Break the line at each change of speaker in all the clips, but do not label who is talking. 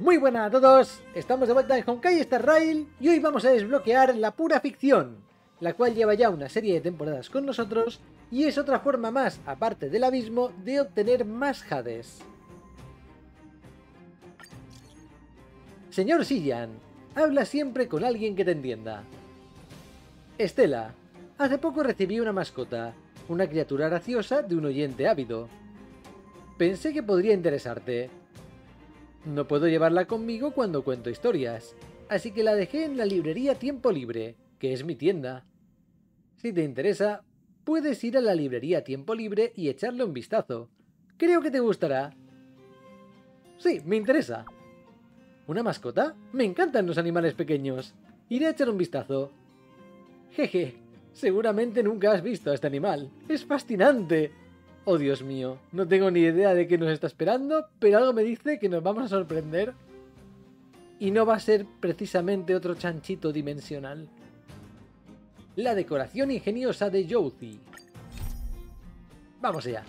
Muy buenas a todos, estamos de vuelta en Honkai Star Rail y hoy vamos a desbloquear la pura ficción, la cual lleva ya una serie de temporadas con nosotros y es otra forma más, aparte del abismo, de obtener más Hades. Señor Sillan, habla siempre con alguien que te entienda. Estela, hace poco recibí una mascota, una criatura graciosa de un oyente ávido. Pensé que podría interesarte. No puedo llevarla conmigo cuando cuento historias, así que la dejé en la librería Tiempo Libre, que es mi tienda. Si te interesa, puedes ir a la librería Tiempo Libre y echarle un vistazo. Creo que te gustará. Sí, me interesa. ¿Una mascota? Me encantan los animales pequeños. Iré a echar un vistazo. Jeje, seguramente nunca has visto a este animal. Es fascinante. Oh Dios mío, no tengo ni idea de qué nos está esperando, pero algo me dice que nos vamos a sorprender. Y no va a ser precisamente otro chanchito dimensional. La decoración ingeniosa de Youthi. Vamos allá.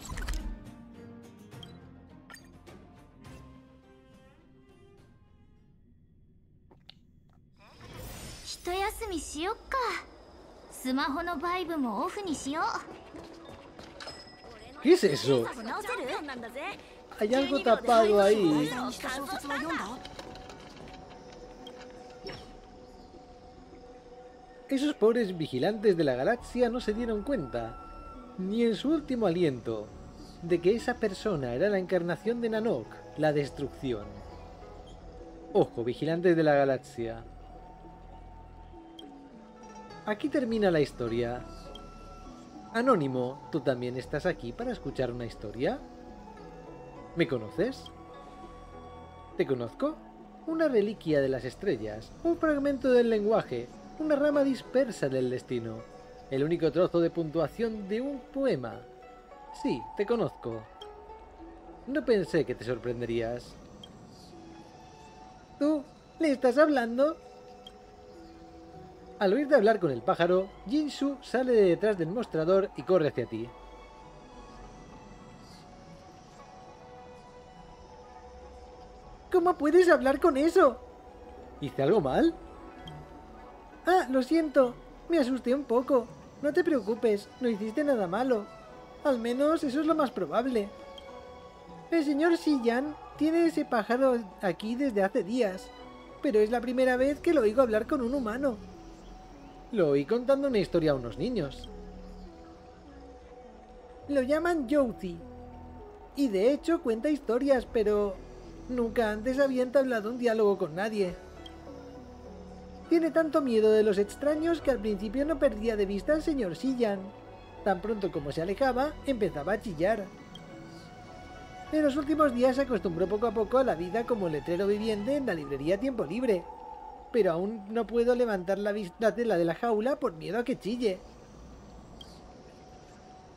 ¿Qué es eso? Hay algo tapado ahí. Esos pobres vigilantes de la galaxia no se dieron cuenta, ni en su último aliento, de que esa persona era la encarnación de Nanok, la destrucción. Ojo, vigilantes de la galaxia. Aquí termina la historia. Anónimo, ¿tú también estás aquí para escuchar una historia? ¿Me conoces? ¿Te conozco? Una reliquia de las estrellas, un fragmento del lenguaje, una rama dispersa del destino, el único trozo de puntuación de un poema. Sí, te conozco. No pensé que te sorprenderías. ¿Tú? ¿Le estás hablando? Al oír de hablar con el pájaro, Jinshu sale de detrás del mostrador y corre hacia ti. ¿Cómo puedes hablar con eso? ¿Hice algo mal? Ah, lo siento. Me asusté un poco. No te preocupes, no hiciste nada malo. Al menos eso es lo más probable. El señor Shiyan tiene ese pájaro aquí desde hace días, pero es la primera vez que lo oigo hablar con un humano. Lo oí contando una historia a unos niños. Lo llaman Youthi. Y de hecho cuenta historias, pero nunca antes había entablado un diálogo con nadie. Tiene tanto miedo de los extraños que al principio no perdía de vista al señor Sillan. Tan pronto como se alejaba, empezaba a chillar. En los últimos días se acostumbró poco a poco a la vida como letrero viviente en la librería Tiempo Libre. Pero aún no puedo levantar la, vista tela de la jaula por miedo a que chille.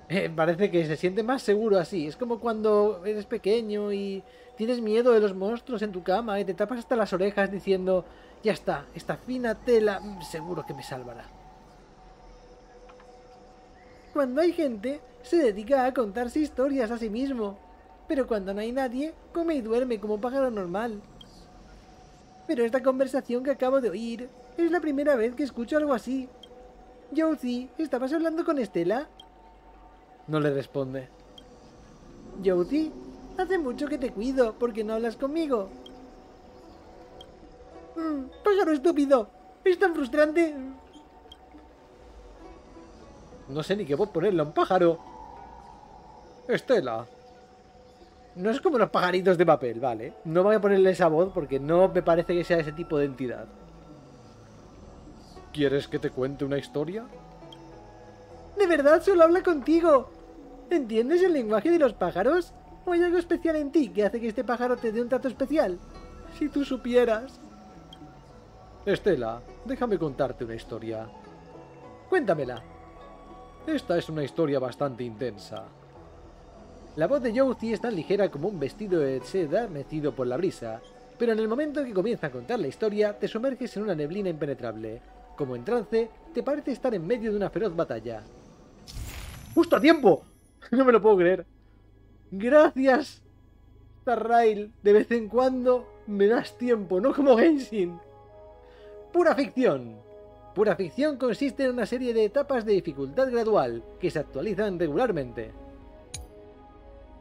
Eh, parece que se siente más seguro así. Es como cuando eres pequeño y tienes miedo de los monstruos en tu cama y te tapas hasta las orejas diciendo ya está, esta fina tela seguro que me salvará. Cuando hay gente, se dedica a contarse historias a sí mismo. Pero cuando no hay nadie, come y duerme como pájaro normal. Pero esta conversación que acabo de oír es la primera vez que escucho algo así. Youthi, ¿estabas hablando con Estela? No le responde. Youthi, hace mucho que te cuido, porque no hablas conmigo? Mm, pájaro estúpido. Es tan frustrante. No sé ni qué voy a ponerle a un pájaro. Estela. No es como los pajaritos de papel, vale. No voy a ponerle esa voz porque no me parece que sea ese tipo de entidad. ¿Quieres que te cuente una historia? De verdad, solo habla contigo. ¿Entiendes el lenguaje de los pájaros? ¿O hay algo especial en ti que hace que este pájaro te dé un trato especial? Si tú supieras. Estela, déjame contarte una historia. Cuéntamela. Esta es una historia bastante intensa. La voz de Youthi es tan ligera como un vestido de seda mecido por la brisa, pero en el momento en que comienza a contar la historia, te sumerges en una neblina impenetrable. Como en trance, te parece estar en medio de una feroz batalla. ¡Justo a tiempo! No me lo puedo creer. Gracias, Starrail. De vez en cuando Me das tiempo, no como Genshin. Pura ficción. Pura ficción consiste en una serie de etapas de dificultad gradual que se actualizan regularmente.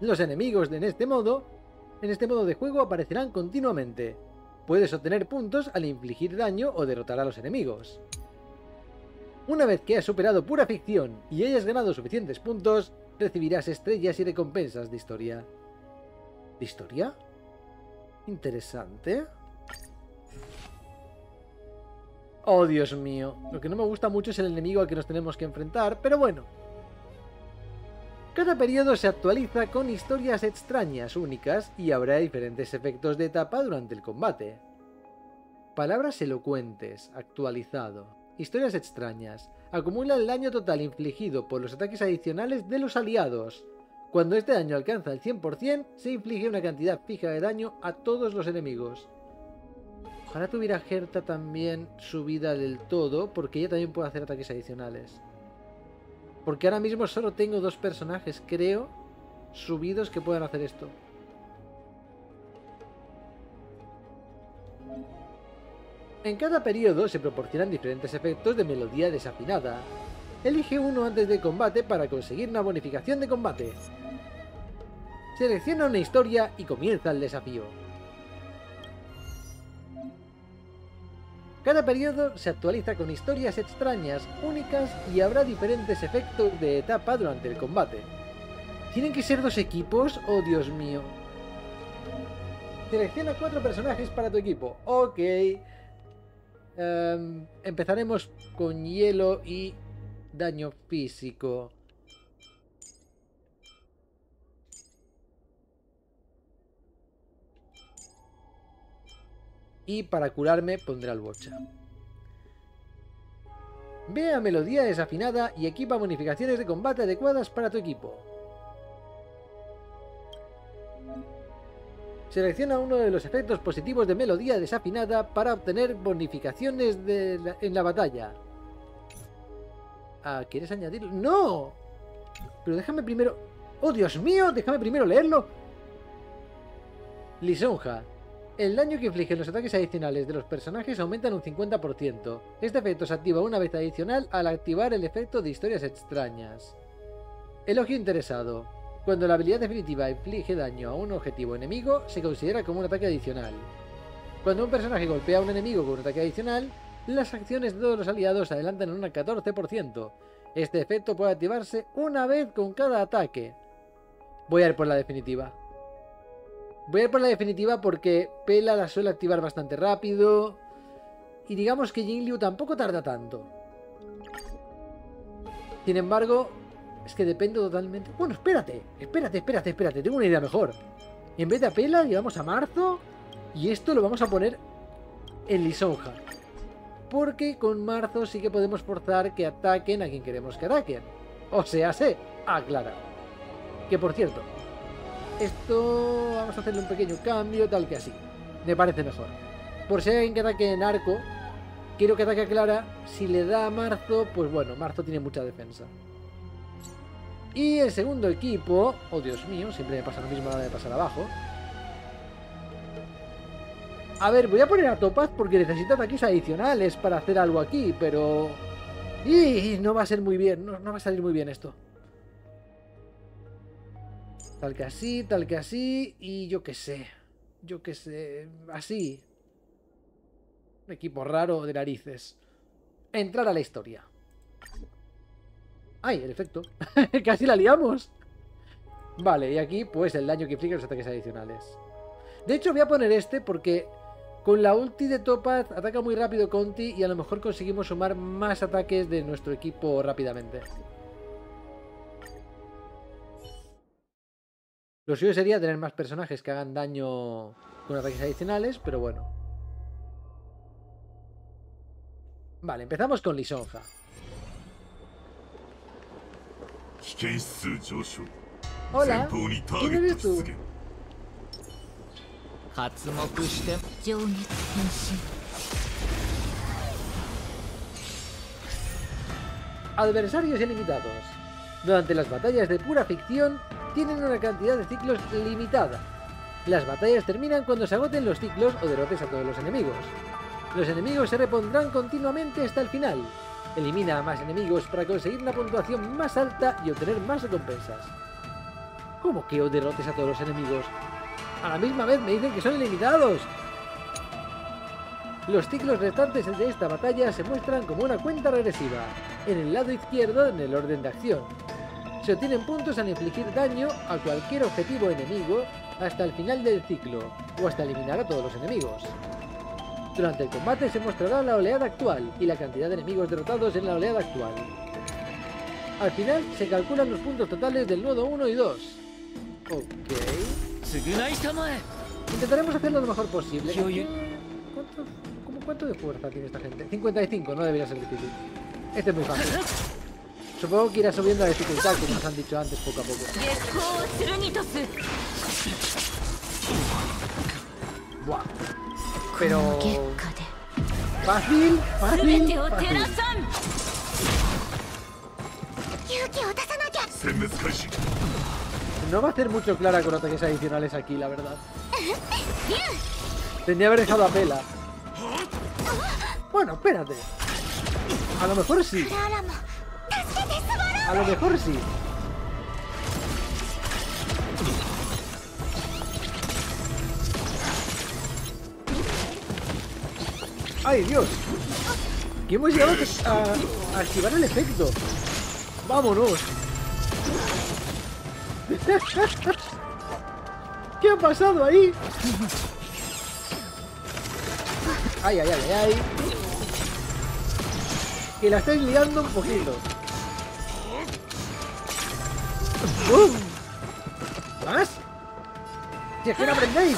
Los enemigos en este modo, en este modo de juego aparecerán continuamente. Puedes obtener puntos al infligir daño o derrotar a los enemigos. Una vez que has superado pura ficción y hayas ganado suficientes puntos, recibirás estrellas y recompensas de historia. ¿De historia? Interesante. Oh, Dios mío. Lo que no me gusta mucho es el enemigo al que nos tenemos que enfrentar, pero bueno. Cada periodo se actualiza con historias extrañas, únicas, y habrá diferentes efectos de etapa durante el combate. Palabras elocuentes, actualizado. Historias extrañas. Acumula el daño total infligido por los ataques adicionales de los aliados. Cuando este daño alcanza el 100%, se inflige una cantidad fija de daño a todos los enemigos. Ojalá tuviera Gerta también subida del todo, porque ella también puede hacer ataques adicionales. Porque ahora mismo solo tengo dos personajes, creo, subidos que puedan hacer esto. En cada periodo se proporcionan diferentes efectos de melodía desafinada. Elige uno antes del combate para conseguir una bonificación de combate. Selecciona una historia y comienza el desafío. Cada periodo se actualiza con historias extrañas, únicas y habrá diferentes efectos de etapa durante el combate. ¿Tienen que ser dos equipos? ¡Oh, Dios mío! Selecciona cuatro personajes para tu equipo. Ok. Em, empezaremos con hielo y daño físico. Y para curarme pondré al bocha. Ve a melodía desafinada y equipa bonificaciones de combate adecuadas para tu equipo. Selecciona uno de los efectos positivos de melodía desafinada para obtener bonificaciones en la batalla. Ah, ¿quieres añadirlo? ¡No! Pero déjame primero... ¡Oh, Dios mío! Déjame primero leerlo. Lisonja. El daño que infligen los ataques adicionales de los personajes aumenta en un 50%. Este efecto se activa una vez adicional al activar el efecto de historias extrañas. Elogio interesado. Cuando la habilidad definitiva inflige daño a un objetivo enemigo, se considera como un ataque adicional. Cuando un personaje golpea a un enemigo con un ataque adicional, las acciones de todos los aliados adelantan en un 14%. Este efecto puede activarse una vez con cada ataque. Voy a ir por la definitiva. Voy a ir por la definitiva porque Pela la suele activar bastante rápido. Y digamos que Jingliu tampoco tarda tanto. Sin embargo, es que depende totalmente... Bueno, espérate, espérate, espérate, espérate. Tengo una idea mejor. En vez de a Pela, llevamos a Marzo. Y esto lo vamos a poner en Lisonja. Porque con Marzo sí que podemos forzar que ataquen a quien queremos que ataquen. O sea, sé, aclara. Que por cierto, esto vamos a hacerle un pequeño cambio, tal que así. Me parece mejor. Por si hay alguien que ataque en arco, quiero que ataque a Clara. Si le da a Marzo, pues bueno, Marzo tiene mucha defensa. Y el segundo equipo, oh Dios mío, siempre me pasa lo mismo a de pasar abajo. A ver, voy a poner a Topaz porque necesita ataques adicionales para hacer algo aquí, pero... Y no va a ser muy bien, no va a salir muy bien esto. Tal que así, tal que así, y yo qué sé. Yo qué sé, así. Un equipo raro de narices. Entrar a la historia. ¡Ay, el efecto! ¡Casi la liamos! Vale, y aquí pues el daño que inflige los ataques adicionales. De hecho voy a poner este porque con la ulti de Topaz ataca muy rápido Conti y a lo mejor conseguimos sumar más ataques de nuestro equipo rápidamente. Lo suyo sería tener más personajes que hagan daño con ataques adicionales, pero bueno. Vale, empezamos con Lisonja. Hola, ¿quién eres tú? Adversarios ilimitados. Durante las batallas de pura ficción, tienen una cantidad de ciclos limitada. Las batallas terminan cuando se agoten los ciclos o derrotes a todos los enemigos. Los enemigos se repondrán continuamente hasta el final. Elimina a más enemigos para conseguir una puntuación más alta y obtener más recompensas. ¿Cómo que derrotes a todos los enemigos? A la misma vez me dicen que son ilimitados. Los ciclos restantes de esta batalla se muestran como una cuenta regresiva, en el lado izquierdo en el orden de acción. Se obtienen puntos al infligir daño a cualquier objetivo enemigo hasta el final del ciclo, o hasta eliminar a todos los enemigos. Durante el combate se mostrará la oleada actual y la cantidad de enemigos derrotados en la oleada actual. Al final se calculan los puntos totales del nodo 1 y 2. Ok. Intentaremos hacerlo lo mejor posible. ¿Cuánto, cómo, ¿Cuánto de fuerza tiene esta gente? 55, no debería ser difícil. Este es muy fácil. Supongo que irá subiendo la dificultad, como nos han dicho antes, poco a poco. Buah. Pero... Fácil, fácil. No va a ser mucho clara con ataques adicionales aquí, la verdad. Tendría haber dejado a Pela. Bueno, espérate. A lo mejor sí. A lo mejor sí. ¡Ay, Dios! Que hemos llegado a, a activar el efecto. ¡Vámonos! ¿Qué ha pasado ahí? Ay, ay, ay, ay. Que la estáis liando un poquito. ¡Bum! ¿Más? ¡Si es que no aprendéis!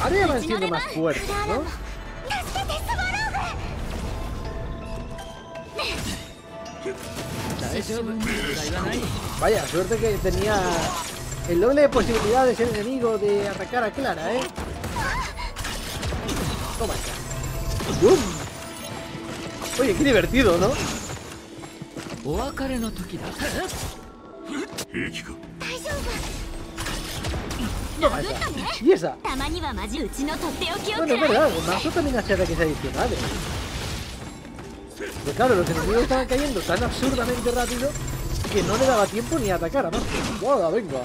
Ahora ya van siendo más fuertes, ¿no? Vaya, suerte que tenía el doble de posibilidades el enemigo de atacar a Clara, ¿eh? Toma ya. ¡Bum! Oye, qué divertido, ¿no? No vaya. ¿Y esa? Bueno, es verdad, Mazo también hace ataques adicionales. Pero claro, los enemigos estaban cayendo tan absurdamente rápido que no le daba tiempo ni a atacar a Mazo. ¡Guau, venga!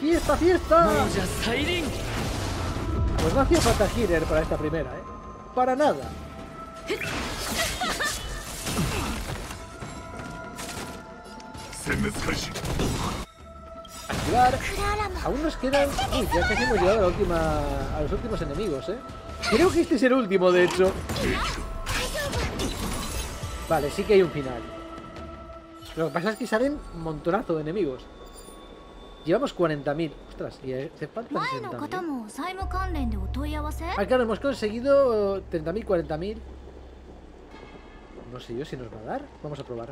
¡Fiesta, fiesta! Pues no hacía falta Healer para esta primera, ¿eh? Para nada. Activar. Aún nos quedan... Uy, ya casi hemos llegado a, la última... a los últimos enemigos, ¿eh? Creo que este es el último, de hecho. Vale, sí que hay un final. Lo que pasa es que salen un montonazo de enemigos. Llevamos 40.000. Ostras, y hace falta 60.000. Ah, claro, hemos conseguido 30.000, 40.000. No sé yo si nos va a dar. Vamos a probar.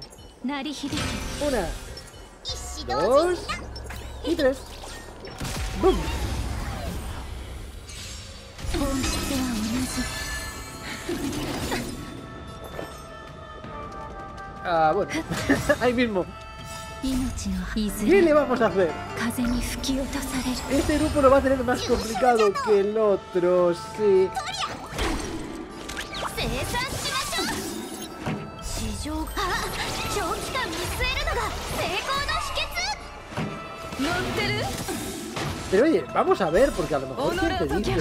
Una, dos y tres. ¡Bum! Ah, bueno. Ahí mismo. ¿Qué le vamos a hacer? Este grupo lo va a tener más complicado que el otro, sí. Pero oye, vamos a ver, porque a lo mejor ¿quién te dice?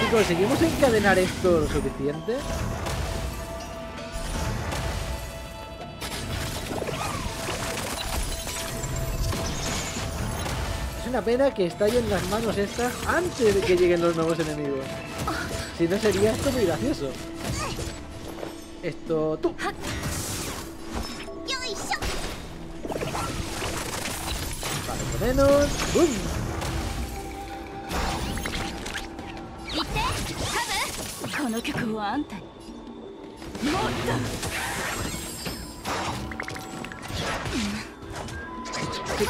Si conseguimos encadenar esto lo suficiente... Es una pena que estallen las manos estas antes de que lleguen los nuevos enemigos. Si no sería esto muy gracioso. Esto... ¡Tú! Vale. ¡Bum!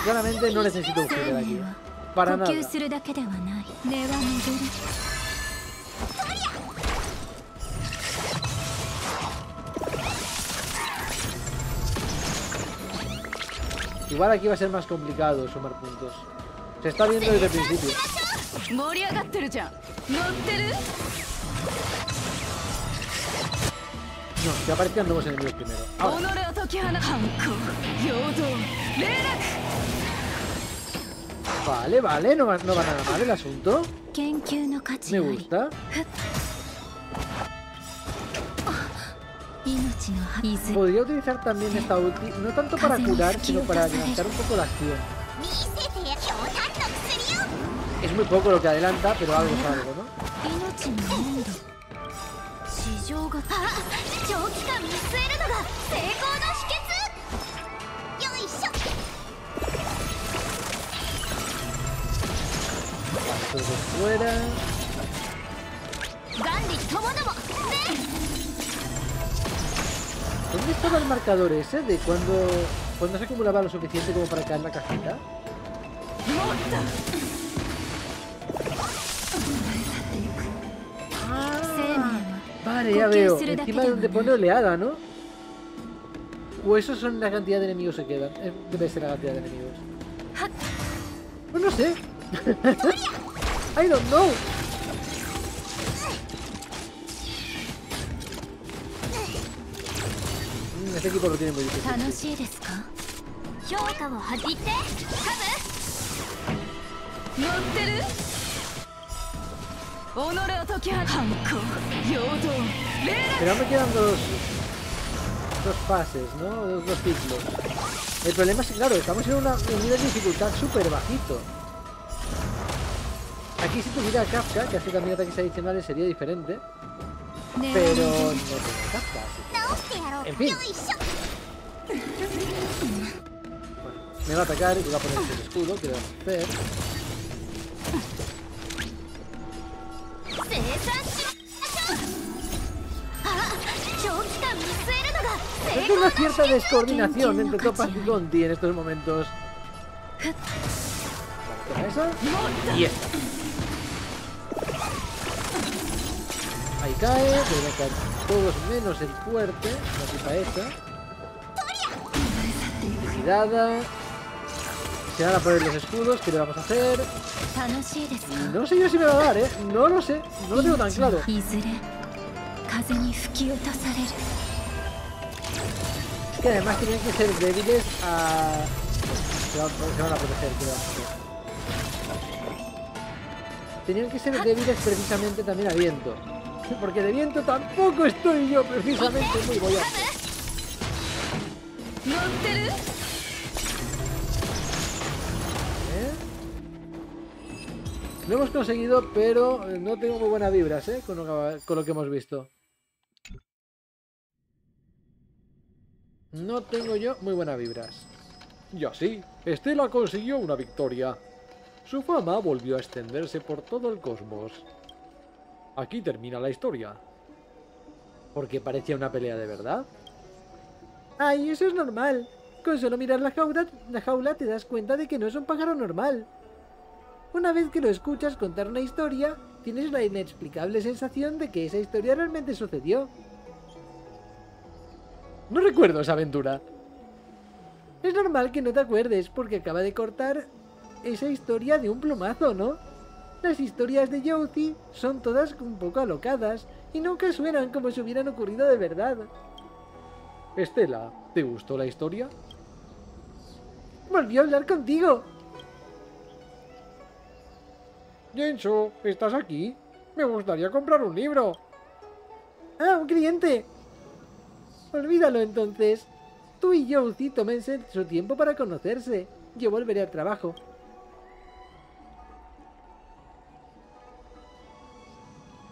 Claramente no necesito un. Para nada. Igual aquí va a ser más complicado sumar puntos. Se está viendo desde el principio. No, que aparezcan nuevos enemigos primero. Vale, vale, no va, no va nada mal el asunto. Me gusta. Podría utilizar también esta ulti, no tanto para curar, sino para adelantar un poco la acción. Es muy poco lo que adelanta, pero algo es algo, ¿no? Todo fuera. ¿Dónde estaba el marcador ese de cuando, cuando se acumulaba lo suficiente como para caer la cajita?
Ah,
vale, ya veo. Encima donde pone oleada, ¿no? O esos son la cantidad de enemigos que quedan. Eh, debe ser la cantidad de enemigos. Pues no sé. I don't know. Mm, Este equipo lo tiene muy difícil.
楽しいですか
評価をはじってカ
乗ってる己を解き放反抗陽動霊
Pero aún me quedan dos, dos fases, ¿no? Dos, dos ciclos. El problema es que, claro, estamos en una, un nivel de dificultad súper bajito. Aquí si tuviera Kafka, que hace también ataques adicionales, sería diferente.
ね
Pero no tengo Kafka, Así que... En fin.
Bueno,
me va a atacar y va a poner el escudo, que a hacer.
Hay
una cierta descoordinación entre Topaz y Gonti en estos momentos. Esa y esta. cae, pero con todos menos el fuerte, la tipa esta. Mirada. Se van a poner los escudos, ¿qué le vamos a hacer? No sé yo si me va a dar, ¿eh? No lo sé, no lo tengo tan claro. Es que además tenían que ser débiles a... Se van a proteger, creo. Tenían que ser débiles precisamente también a viento. Porque de viento tampoco estoy yo precisamente muy
bollado.
¿Eh? Lo hemos conseguido, pero eh, no tengo muy buenas vibras, ¿eh? Con lo, con lo que hemos visto. No tengo yo muy buenas vibras. Y así, Estela consiguió una victoria. Su fama volvió a extenderse por todo el cosmos. Aquí termina la historia. Porque parecía una pelea de verdad. Ay, eso es normal. Con solo mirar la jaula, la jaula te das cuenta de que no es un pájaro normal. Una vez que lo escuchas contar una historia, tienes la inexplicable sensación de que esa historia realmente sucedió. No recuerdo esa aventura. Es normal que no te acuerdes porque acaba de cortar esa historia de un plumazo, ¿no? Las historias de Youthi son todas un poco alocadas y nunca suenan como si hubieran ocurrido de verdad. Estela, ¿te gustó la historia? Volví a hablar contigo. Jenso, ¿estás aquí? Me gustaría comprar un libro. Ah, un cliente. Olvídalo entonces. Tú y Youthi tómense su tiempo para conocerse. Yo volveré al trabajo.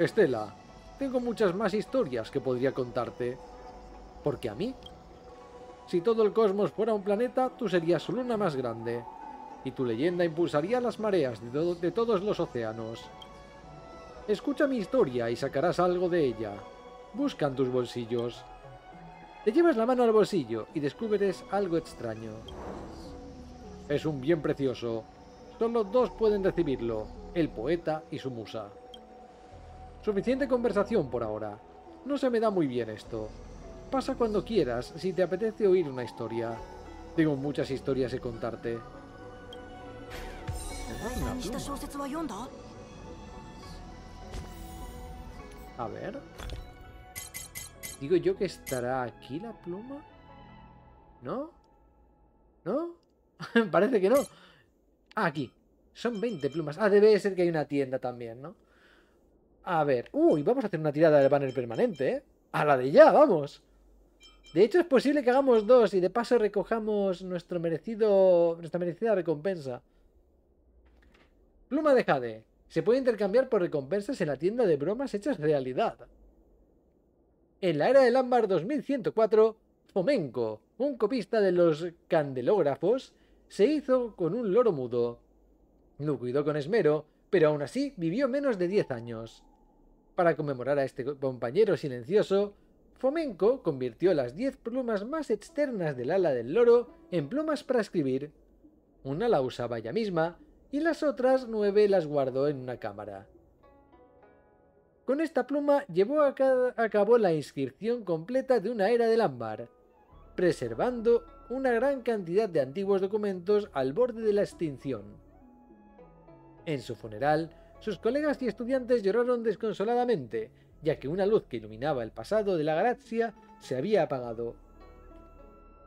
Estela, tengo muchas más historias que podría contarte. Porque a mí. Si todo el cosmos fuera un planeta, tú serías su luna más grande. Y tu leyenda impulsaría las mareas de, de todos los océanos. Escucha mi historia y sacarás algo de ella. Busca en tus bolsillos. Te llevas la mano al bolsillo y descubres algo extraño. Es un bien precioso. Solo dos pueden recibirlo, el poeta y su musa. Suficiente conversación por ahora. No se me da muy bien esto. Pasa cuando quieras, si te apetece oír una historia. Tengo muchas historias que contarte. A ver. Digo yo que estará aquí la pluma. ¿No? ¿No? Parece que no. Ah, aquí. Son 20 plumas. Ah, debe ser que hay una tienda también, ¿no? A ver. Uy, vamos a hacer una tirada de banner permanente, ¿eh? A la de ya, vamos. De hecho, es posible que hagamos dos y de paso recojamos nuestro merecido, nuestra merecida recompensa. Pluma de Jade. Se puede intercambiar por recompensas en la tienda de bromas hechas realidad. En la era del ámbar 2104, Fomenko, un copista de los candelógrafos, se hizo con un loro mudo. Lo cuidó con esmero, pero aún así vivió menos de 10 años. Para conmemorar a este compañero silencioso, Fomenko convirtió las 10 plumas más externas del ala del loro en plumas para escribir. Una la usaba ella misma y las otras nueve las guardó en una cámara. Con esta pluma llevó a, ca- a cabo la inscripción completa de una era del ámbar, preservando una gran cantidad de antiguos documentos al borde de la extinción. En su funeral, sus colegas y estudiantes lloraron desconsoladamente, ya que una luz que iluminaba el pasado de la galaxia se había apagado.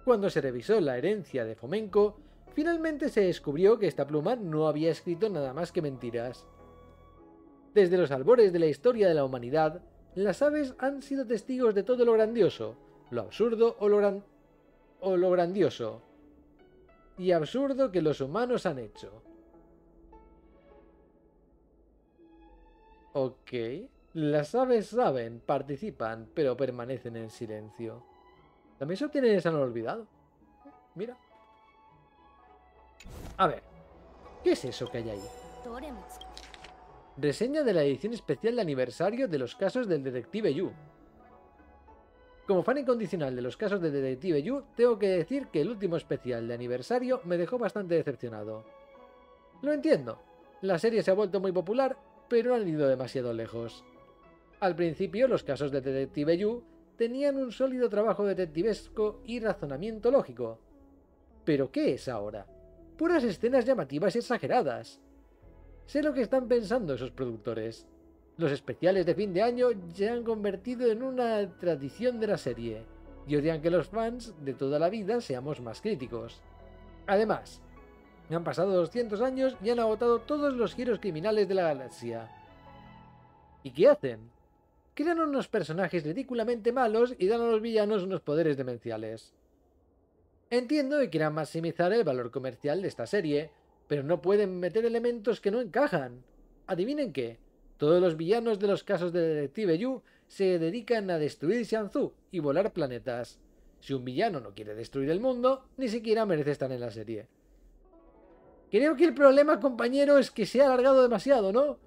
Cuando se revisó la herencia de Fomenko, finalmente se descubrió que esta pluma no había escrito nada más que mentiras. Desde los albores de la historia de la humanidad, las aves han sido testigos de todo lo grandioso, lo absurdo o lo, o lo grandioso y absurdo que los humanos han hecho. Ok. Las aves saben, participan, pero permanecen en silencio. También se obtiene esa no olvidado. Mira. A ver. ¿Qué es eso que hay ahí? Reseña de la edición especial de aniversario de los casos del detective Yu. Como fan incondicional de los casos del detective Yu, tengo que decir que el último especial de aniversario me dejó bastante decepcionado. Lo entiendo. La serie se ha vuelto muy popular pero han ido demasiado lejos. Al principio, los casos de Detective Yu tenían un sólido trabajo detectivesco y razonamiento lógico. ¿Pero qué es ahora? Puras escenas llamativas y exageradas. Sé lo que están pensando esos productores. Los especiales de fin de año se han convertido en una tradición de la serie, y odian que los fans de toda la vida seamos más críticos. Además, han pasado 200 años y han agotado todos los giros criminales de la galaxia. ¿Y qué hacen? Crean unos personajes ridículamente malos y dan a los villanos unos poderes demenciales. Entiendo que quieran maximizar el valor comercial de esta serie, pero no pueden meter elementos que no encajan. Adivinen qué, todos los villanos de los casos de Detective Yu se dedican a destruir Xianzhu y volar planetas. Si un villano no quiere destruir el mundo, ni siquiera merece estar en la serie. Creo que el problema, compañero, es que se ha alargado demasiado, ¿no?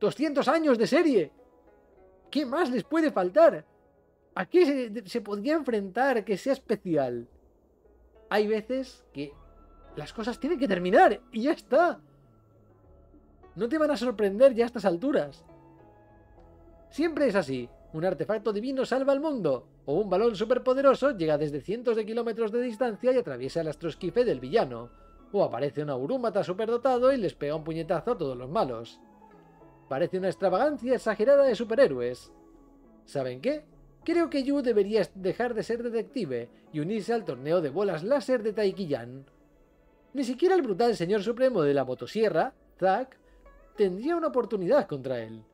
¡200 años de serie! ¿Qué más les puede faltar? ¿A qué se, se podría enfrentar que sea especial? Hay veces que las cosas tienen que terminar y ya está. No te van a sorprender ya a estas alturas. Siempre es así. Un artefacto divino salva al mundo, o un balón superpoderoso llega desde cientos de kilómetros de distancia y atraviesa el astroesquife del villano, o aparece un aurúmata superdotado y les pega un puñetazo a todos los malos. Parece una extravagancia exagerada de superhéroes. ¿Saben qué? Creo que Yu debería dejar de ser detective y unirse al torneo de bolas láser de Taikiyan. Ni siquiera el brutal señor supremo de la motosierra, Zack, tendría una oportunidad contra él.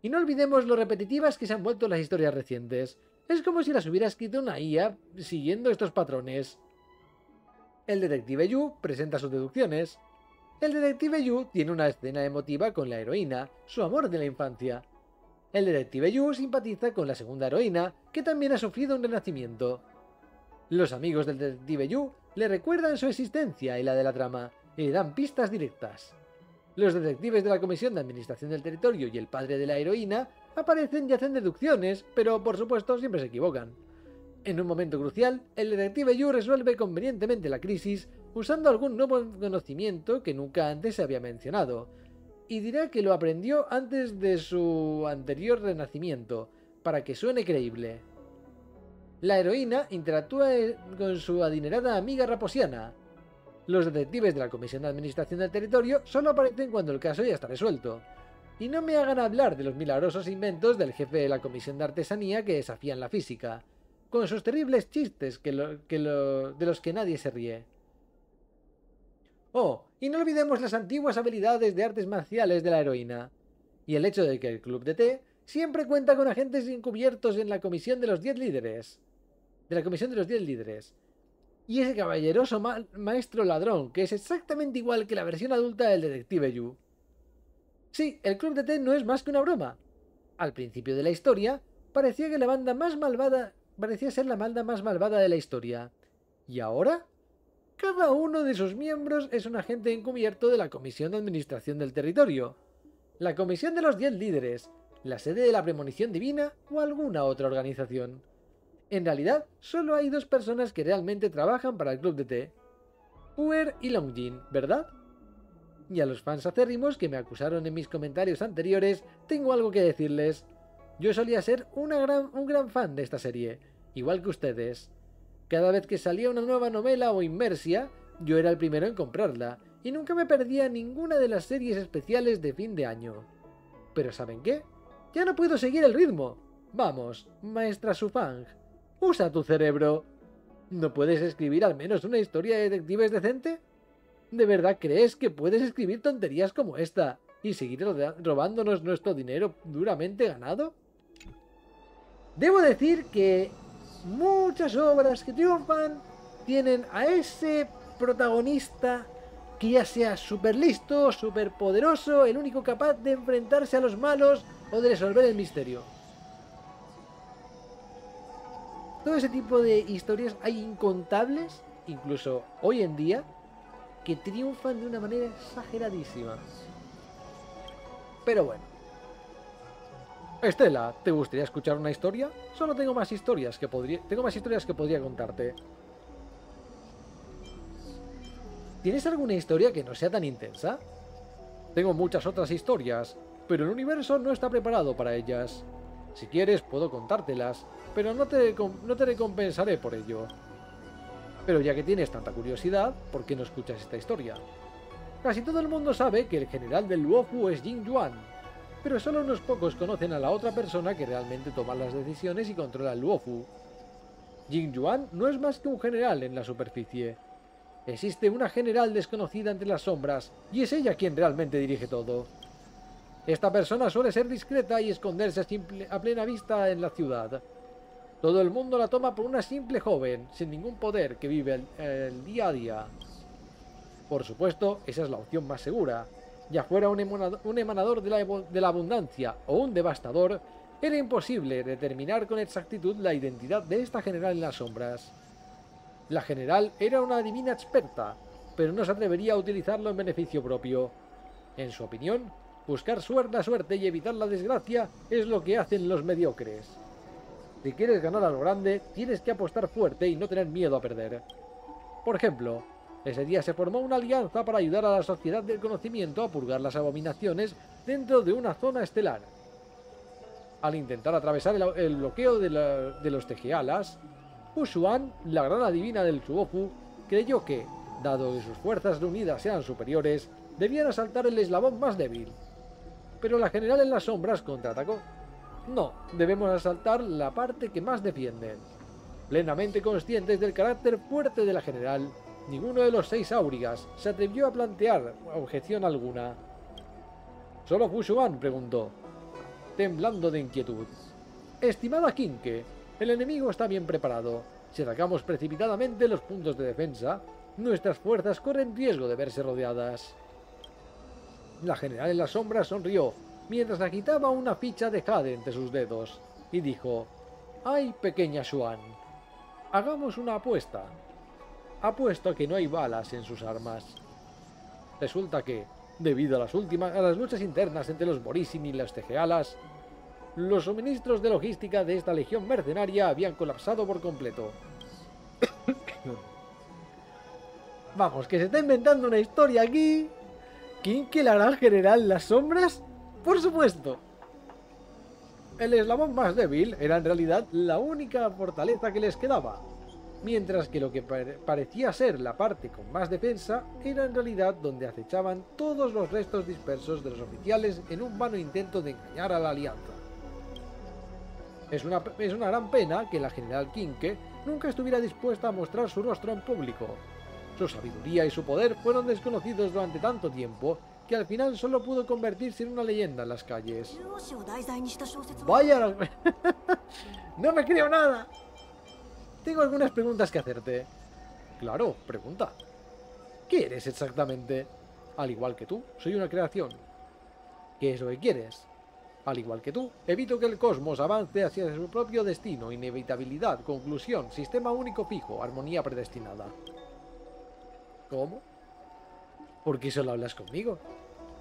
Y no olvidemos lo repetitivas que se han vuelto las historias recientes. Es como si las hubiera escrito una IA siguiendo estos patrones. El detective Yu presenta sus deducciones. El detective Yu tiene una escena emotiva con la heroína, su amor de la infancia. El detective Yu simpatiza con la segunda heroína, que también ha sufrido un renacimiento. Los amigos del detective Yu le recuerdan su existencia y la de la trama, y le dan pistas directas. Los detectives de la Comisión de Administración del Territorio y el padre de la heroína aparecen y hacen deducciones, pero por supuesto siempre se equivocan. En un momento crucial, el detective Yu resuelve convenientemente la crisis usando algún nuevo conocimiento que nunca antes se había mencionado, y dirá que lo aprendió antes de su anterior renacimiento, para que suene creíble. La heroína interactúa con su adinerada amiga raposiana. Los detectives de la Comisión de Administración del Territorio solo aparecen cuando el caso ya está resuelto. Y no me hagan hablar de los milagrosos inventos del jefe de la Comisión de Artesanía que desafían la física, con sus terribles chistes que que de los que nadie se ríe. Oh, y no olvidemos las antiguas habilidades de artes marciales de la heroína, y el hecho de que el Club de Té siempre cuenta con agentes encubiertos en la Comisión de los Diez Líderes. De la Comisión de los Diez Líderes. Y ese caballeroso ma- maestro ladrón, que es exactamente igual que la versión adulta del detective Yu. Sí, el Club de Té no es más que una broma. Al principio de la historia, parecía que la banda más malvada parecía ser la banda más malvada de la historia. ¿Y ahora? Cada uno de sus miembros es un agente encubierto de la Comisión de Administración del Territorio, la Comisión de los Diez Líderes, la sede de la Premonición Divina o alguna otra organización. En realidad, solo hay dos personas que realmente trabajan para el Club de Té. Puer y Longjin, ¿verdad? Y a los fans acérrimos que me acusaron en mis comentarios anteriores, tengo algo que decirles. Yo solía ser un gran fan de esta serie, igual que ustedes. Cada vez que salía una nueva novela o inmersia, yo era el primero en comprarla, y nunca me perdía ninguna de las series especiales de fin de año. Pero ¿saben qué? Ya no puedo seguir el ritmo. Vamos, maestra Sufang, usa tu cerebro. ¿No puedes escribir al menos una historia de detectives decente? ¿De verdad crees que puedes escribir tonterías como esta y seguir robándonos nuestro dinero duramente ganado? Debo decir que muchas obras que triunfan tienen a ese protagonista que ya sea súper listo, súper poderoso, el único capaz de enfrentarse a los malos o de resolver el misterio. Todo ese tipo de historias hay incontables, incluso hoy en día, que triunfan de una manera exageradísima. Pero bueno. Estela, ¿te gustaría escuchar una historia? Solo tengo más historias que podría, tengo más historias que podría contarte. ¿Tienes alguna historia que no sea tan intensa? Tengo muchas otras historias, pero el universo no está preparado para ellas. Si quieres, puedo contártelas, pero no te, no te recompensaré por ello. Pero ya que tienes tanta curiosidad, ¿por qué no escuchas esta historia? Casi todo el mundo sabe que el general del Luofu es Jing Yuan, pero solo unos pocos conocen a la otra persona que realmente toma las decisiones y controla el Luofu. Jing Yuan no es más que un general en la superficie. Existe una general desconocida entre las sombras, y es ella quien realmente dirige todo. Esta persona suele ser discreta y esconderse a, plena vista en la ciudad. Todo el mundo la toma por una simple joven, sin ningún poder, que vive el, el día a día. Por supuesto, esa es la opción más segura. Ya fuera un emanado- un emanador de la, evo- de la abundancia o un devastador, era imposible determinar con exactitud la identidad de esta general en las sombras. La general era una divina experta, pero no se atrevería a utilizarlo en beneficio propio. En su opinión, buscar suerte la suerte y evitar la desgracia es lo que hacen los mediocres. Si quieres ganar a lo grande, tienes que apostar fuerte y no tener miedo a perder. Por ejemplo, ese día se formó una alianza para ayudar a la sociedad del conocimiento a purgar las abominaciones dentro de una zona estelar. Al intentar atravesar el, bloqueo de los Tejealas, Ushuan, la gran adivina del Suofu, creyó que, dado que sus fuerzas reunidas eran superiores, debían asaltar el eslabón más débil. Pero la general en las sombras contraatacó. No, debemos asaltar la parte que más defienden. Plenamente conscientes del carácter fuerte de la general, ninguno de los seis áurigas se atrevió a plantear objeción alguna. Solo Fushuan preguntó, temblando de inquietud. Estimada Kinke, el enemigo está bien preparado. Si atacamos precipitadamente los puntos de defensa, nuestras fuerzas corren riesgo de verse rodeadas. La general en la sombra sonrió mientras agitaba una ficha de jade entre sus dedos y dijo: ¡Ay, pequeña Shuan! Hagamos una apuesta. Apuesto a que no hay balas en sus armas. Resulta que, debido a las últimas a las luchas internas entre los Borisin y las Tejealas, los suministros de logística de esta legión mercenaria habían colapsado por completo. Vamos, que se está inventando una historia aquí. ¿Quién que la gran general las sombras? Por supuesto. El eslabón más débil era en realidad la única fortaleza que les quedaba, mientras que lo que parecía ser la parte con más defensa era en realidad donde acechaban todos los restos dispersos de los oficiales en un vano intento de engañar a la alianza. Es una, es una gran pena que la general Quinque nunca estuviera dispuesta a mostrar su rostro en público. Su sabiduría y su poder fueron desconocidos durante tanto tiempo que al final solo pudo convertirse en una leyenda en las calles. ¡Vaya! ¡No me creo nada! Tengo algunas preguntas que hacerte. Claro, pregunta. ¿Qué eres exactamente? Al igual que tú, soy una creación. ¿Qué es lo que quieres? Al igual que tú, evito que el cosmos avance hacia su propio destino, inevitabilidad, conclusión, sistema único fijo, armonía predestinada. ¿Cómo? ¿Por qué solo hablas conmigo?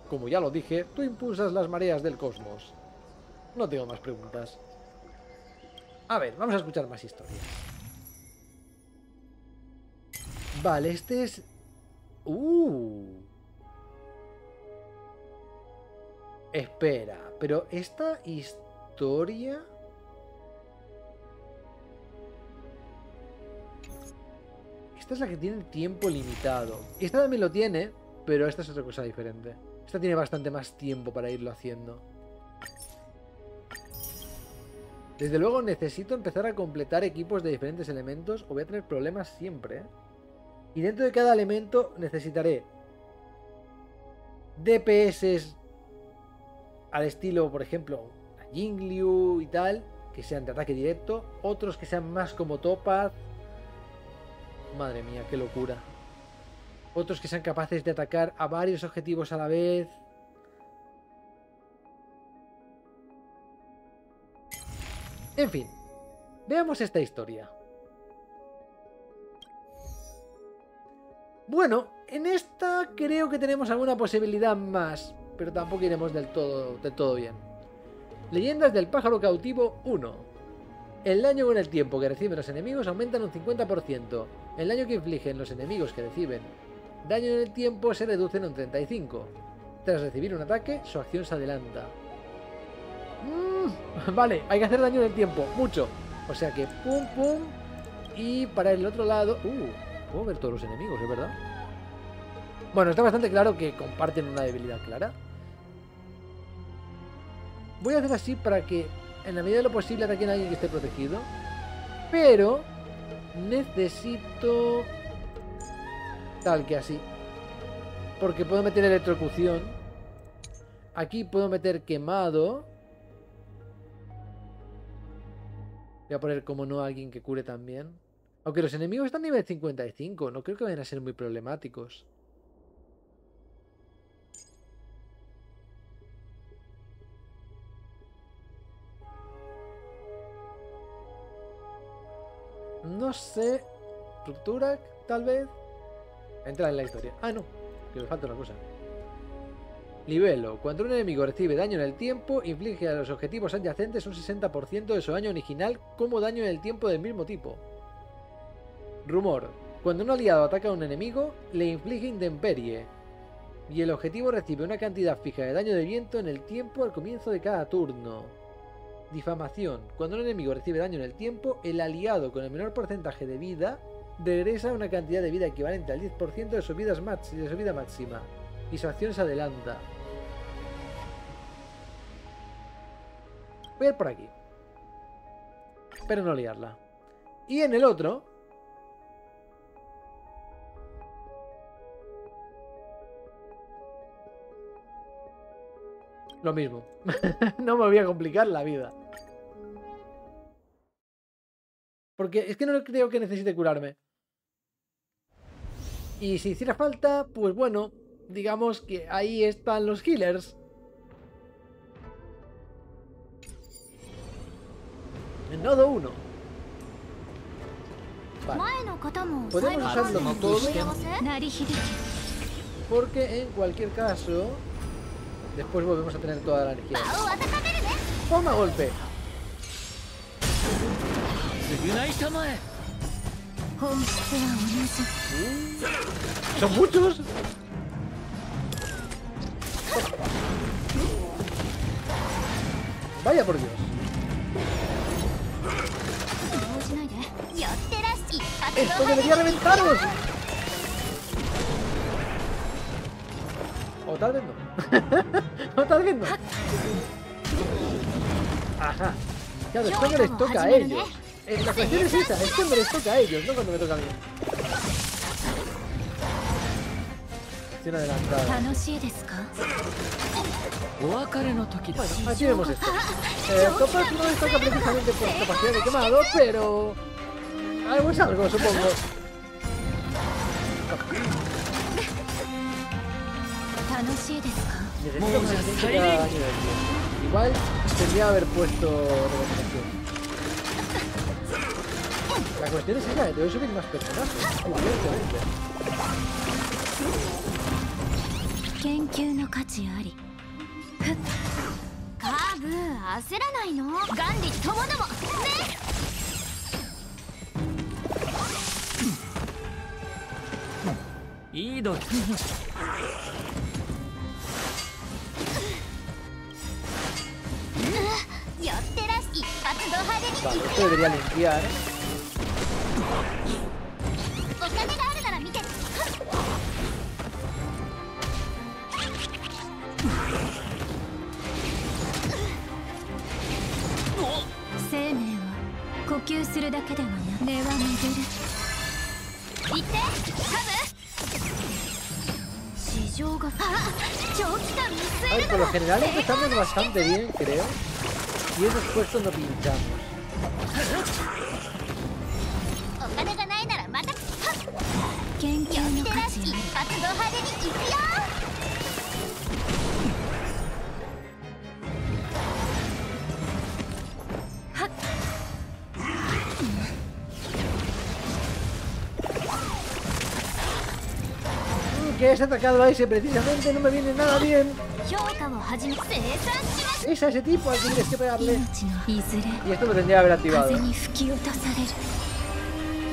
Como ya lo dije, tú impulsas las mareas del cosmos. No tengo más preguntas. A ver, vamos a escuchar más historias. Vale, este es... Uh. Espera, pero esta historia... Esta es la que tiene tiempo limitado. Esta también lo tiene, pero esta es otra cosa diferente. Esta tiene bastante más tiempo para irlo haciendo. Desde luego necesito empezar a completar equipos de diferentes elementos o voy a tener problemas siempre. ¿eh? Y dentro de cada elemento necesitaré DPS al estilo, por ejemplo, Jingliu y tal, que sean de ataque directo, otros que sean más como Topaz. Madre mía, qué locura. Otros que sean capaces de atacar a varios objetivos a la vez. En fin, veamos esta historia. Bueno, en esta creo que tenemos alguna posibilidad más, pero tampoco iremos del todo, todo bien. Leyendas del pájaro cautivo 1. El daño con el tiempo que reciben los enemigos aumenta en un 50%. El daño que infligen los enemigos que reciben daño en el tiempo se reduce en un 35%. Tras recibir un ataque, su acción se adelanta. Mm, vale, hay que hacer daño en el tiempo, mucho. O sea que pum pum. Y para el otro lado. Uh, puedo ver todos los enemigos, ¿es verdad? Bueno, está bastante claro que comparten una debilidad clara. Voy a hacer así para que en la medida de lo posible ataquen a alguien que esté protegido. Pero necesito tal que así. Porque puedo meter electrocución. Aquí puedo meter quemado. Voy a poner como no a alguien que cure también. Aunque los enemigos están nivel 55, no creo que vayan a ser muy problemáticos. No sé. Ruptura, tal vez. Entra en la historia. Ah, no. Que me falta una cosa. Livelo. Cuando un enemigo recibe daño en el tiempo, inflige a los objetivos adyacentes un 60% de su daño original como daño en el tiempo del mismo tipo. Rumor. Cuando un aliado ataca a un enemigo, le inflige intemperie. Y el objetivo recibe una cantidad fija de daño de viento en el tiempo al comienzo de cada turno. Difamación. Cuando un enemigo recibe daño en el tiempo, el aliado con el menor porcentaje de vida regresa una cantidad de vida equivalente al 10% de su, vida de su vida máxima. Y su acción se adelanta. Voy a ir por aquí. Espero no liarla. Y en el otro... Lo mismo. no me voy a complicar la vida. Porque es que no creo que necesite curarme. Y si hiciera falta, pues bueno, digamos que ahí están los healers. En nodo 1. Vale. Podemos usarlo
todos.
Porque en cualquier caso, Después volvemos a tener toda la energía. ¡Toma golpe! ¡Son muchos! ¡Vaya por Dios! ¡Esto debería reventaros! O tal vez no. ¿No estás viendo? Ajá. Claro, esto me les toca a ellos. Eh, la cuestión es esa, esto me les toca a ellos, no cuando me toca a mí. Acción adelantada. Bueno, aquí vemos esto. Eh, capaz no destaca precisamente por capacidad de quemado, pero... Algo es algo, supongo. de defensa Igual tendría haber puesto recomendación. La cuestión es esa, que debo subir más personajes. Evidentemente.
カーブ焦らないのガンディともどもね
いい
ど
A
据え
ver,
る
por
の
lo general empezamos bastante bien, creo. Y esos puestos no pinchamos.
お金がないならまた
研究の価値あり
発ド派手に行くよ
Mm, Que es atacado a ese precisamente no me viene nada bien. Es a ese tipo al que tienes que pegarle. Y esto me tendría que haber activado.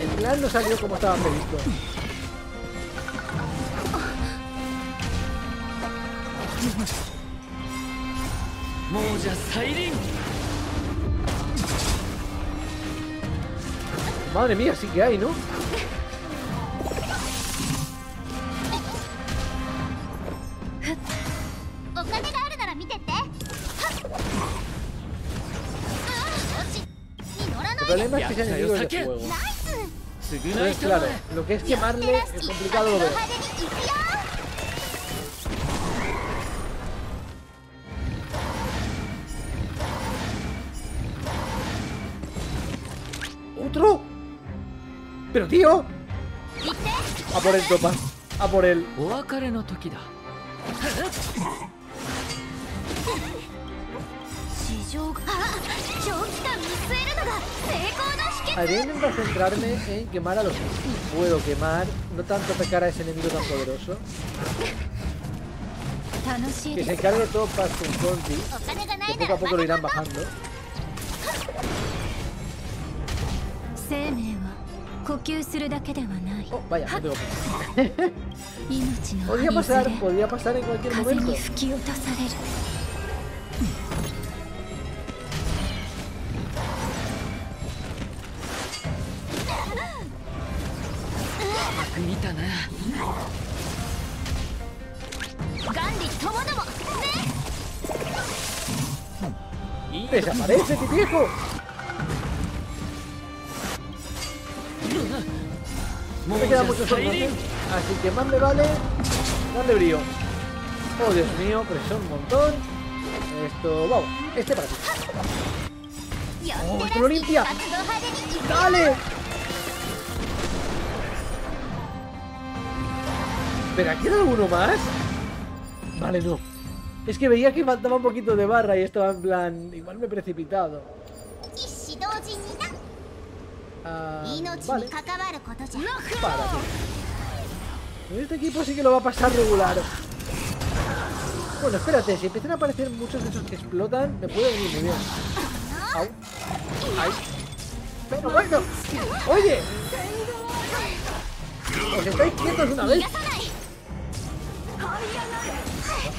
El plan no salió como estaba previsto. Madre mía, sí que hay, ¿no?
principio
claro, lo que es quemarle es complicado ¿Otro? ¡Pero tío! A por el topa. A por él.
Adrián
va a centrarme en quemar a los puedo quemar, no tanto atacar a ese enemigo tan poderoso. Que se
cargue
todo para su conti, que poco a poco lo irán bajando. Oh, vaya, no tengo
Podría
pasar, podría pasar en cualquier momento. ¡Desaparece, mi viejo!
No
me quedan muchos
otros,
¿eh? Así que más me vale darle brío. Oh, Dios mío, presión un montón. Esto, vamos, este para ti. ¡Oh, esto lo limpia! ¡Dale! ¿Pero aquí hay alguno más? Vale, no. Es que veía que faltaba un poquito de barra y estaba en plan... Igual me he precipitado. Ah, este equipo sí que lo va a pasar regular. Bueno, espérate, si empiezan a aparecer muchos de esos que explotan, me puede venir muy bien. Au. Ay. Pero bueno. Oye. Os estáis quietos una vez.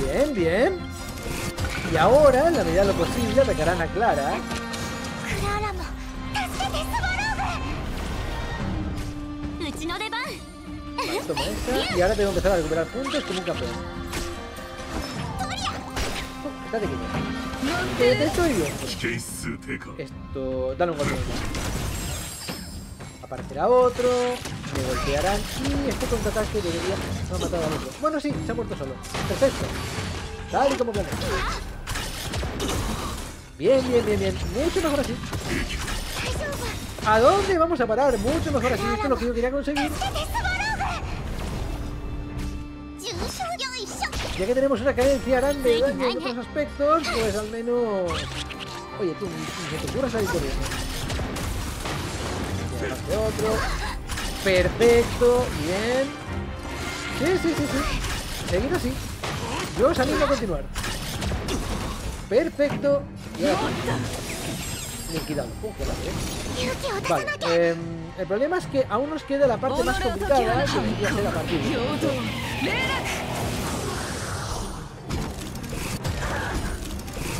Bien, bien. Y ahora, en la medida de lo posible, atacarán a Clara. Toma esa. Y ahora tengo que empezar a recuperar puntos como un campeón. Estate quieto. Te estoy viendo. Esto... Dale un golpe aparecerá otro, me golpearán y este contraataque debería no matar al otro. Bueno, sí, se ha muerto solo. Perfecto. Tal y como planeé. Bien, bien, bien, bien. Mucho mejor así. ¿A dónde vamos a parar? Mucho mejor así. Esto es lo que yo quería conseguir. Ya que tenemos una cadencia grande de daño en otros aspectos, pues al menos... Oye, tú, ¿me te ocurra salir corriendo más que otro. Perfecto, bien. Sí, sí, sí, sí. Seguir así. Yo os animo a continuar. Perfecto. Y ahora em, el problema es que aún nos queda la parte más complicada que vendría a ser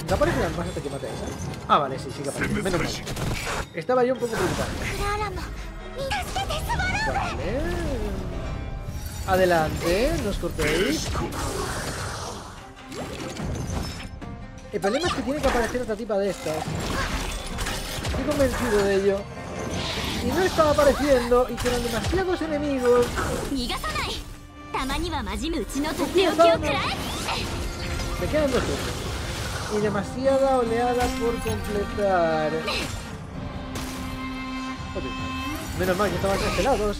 ¿No aparece las más hasta que mate a? Ah, vale, sí, sí que aparece. Menos mal. Estaba yo un poco preocupado. Vale. Adelante, no os cortéis. El problema es que tiene que aparecer otra tipa de estas. Estoy convencido de ello. Y no estaba apareciendo y que eran demasiados enemigos. Me quedan dos turnos y demasiada oleada por completar. Menos mal que estaban congelados.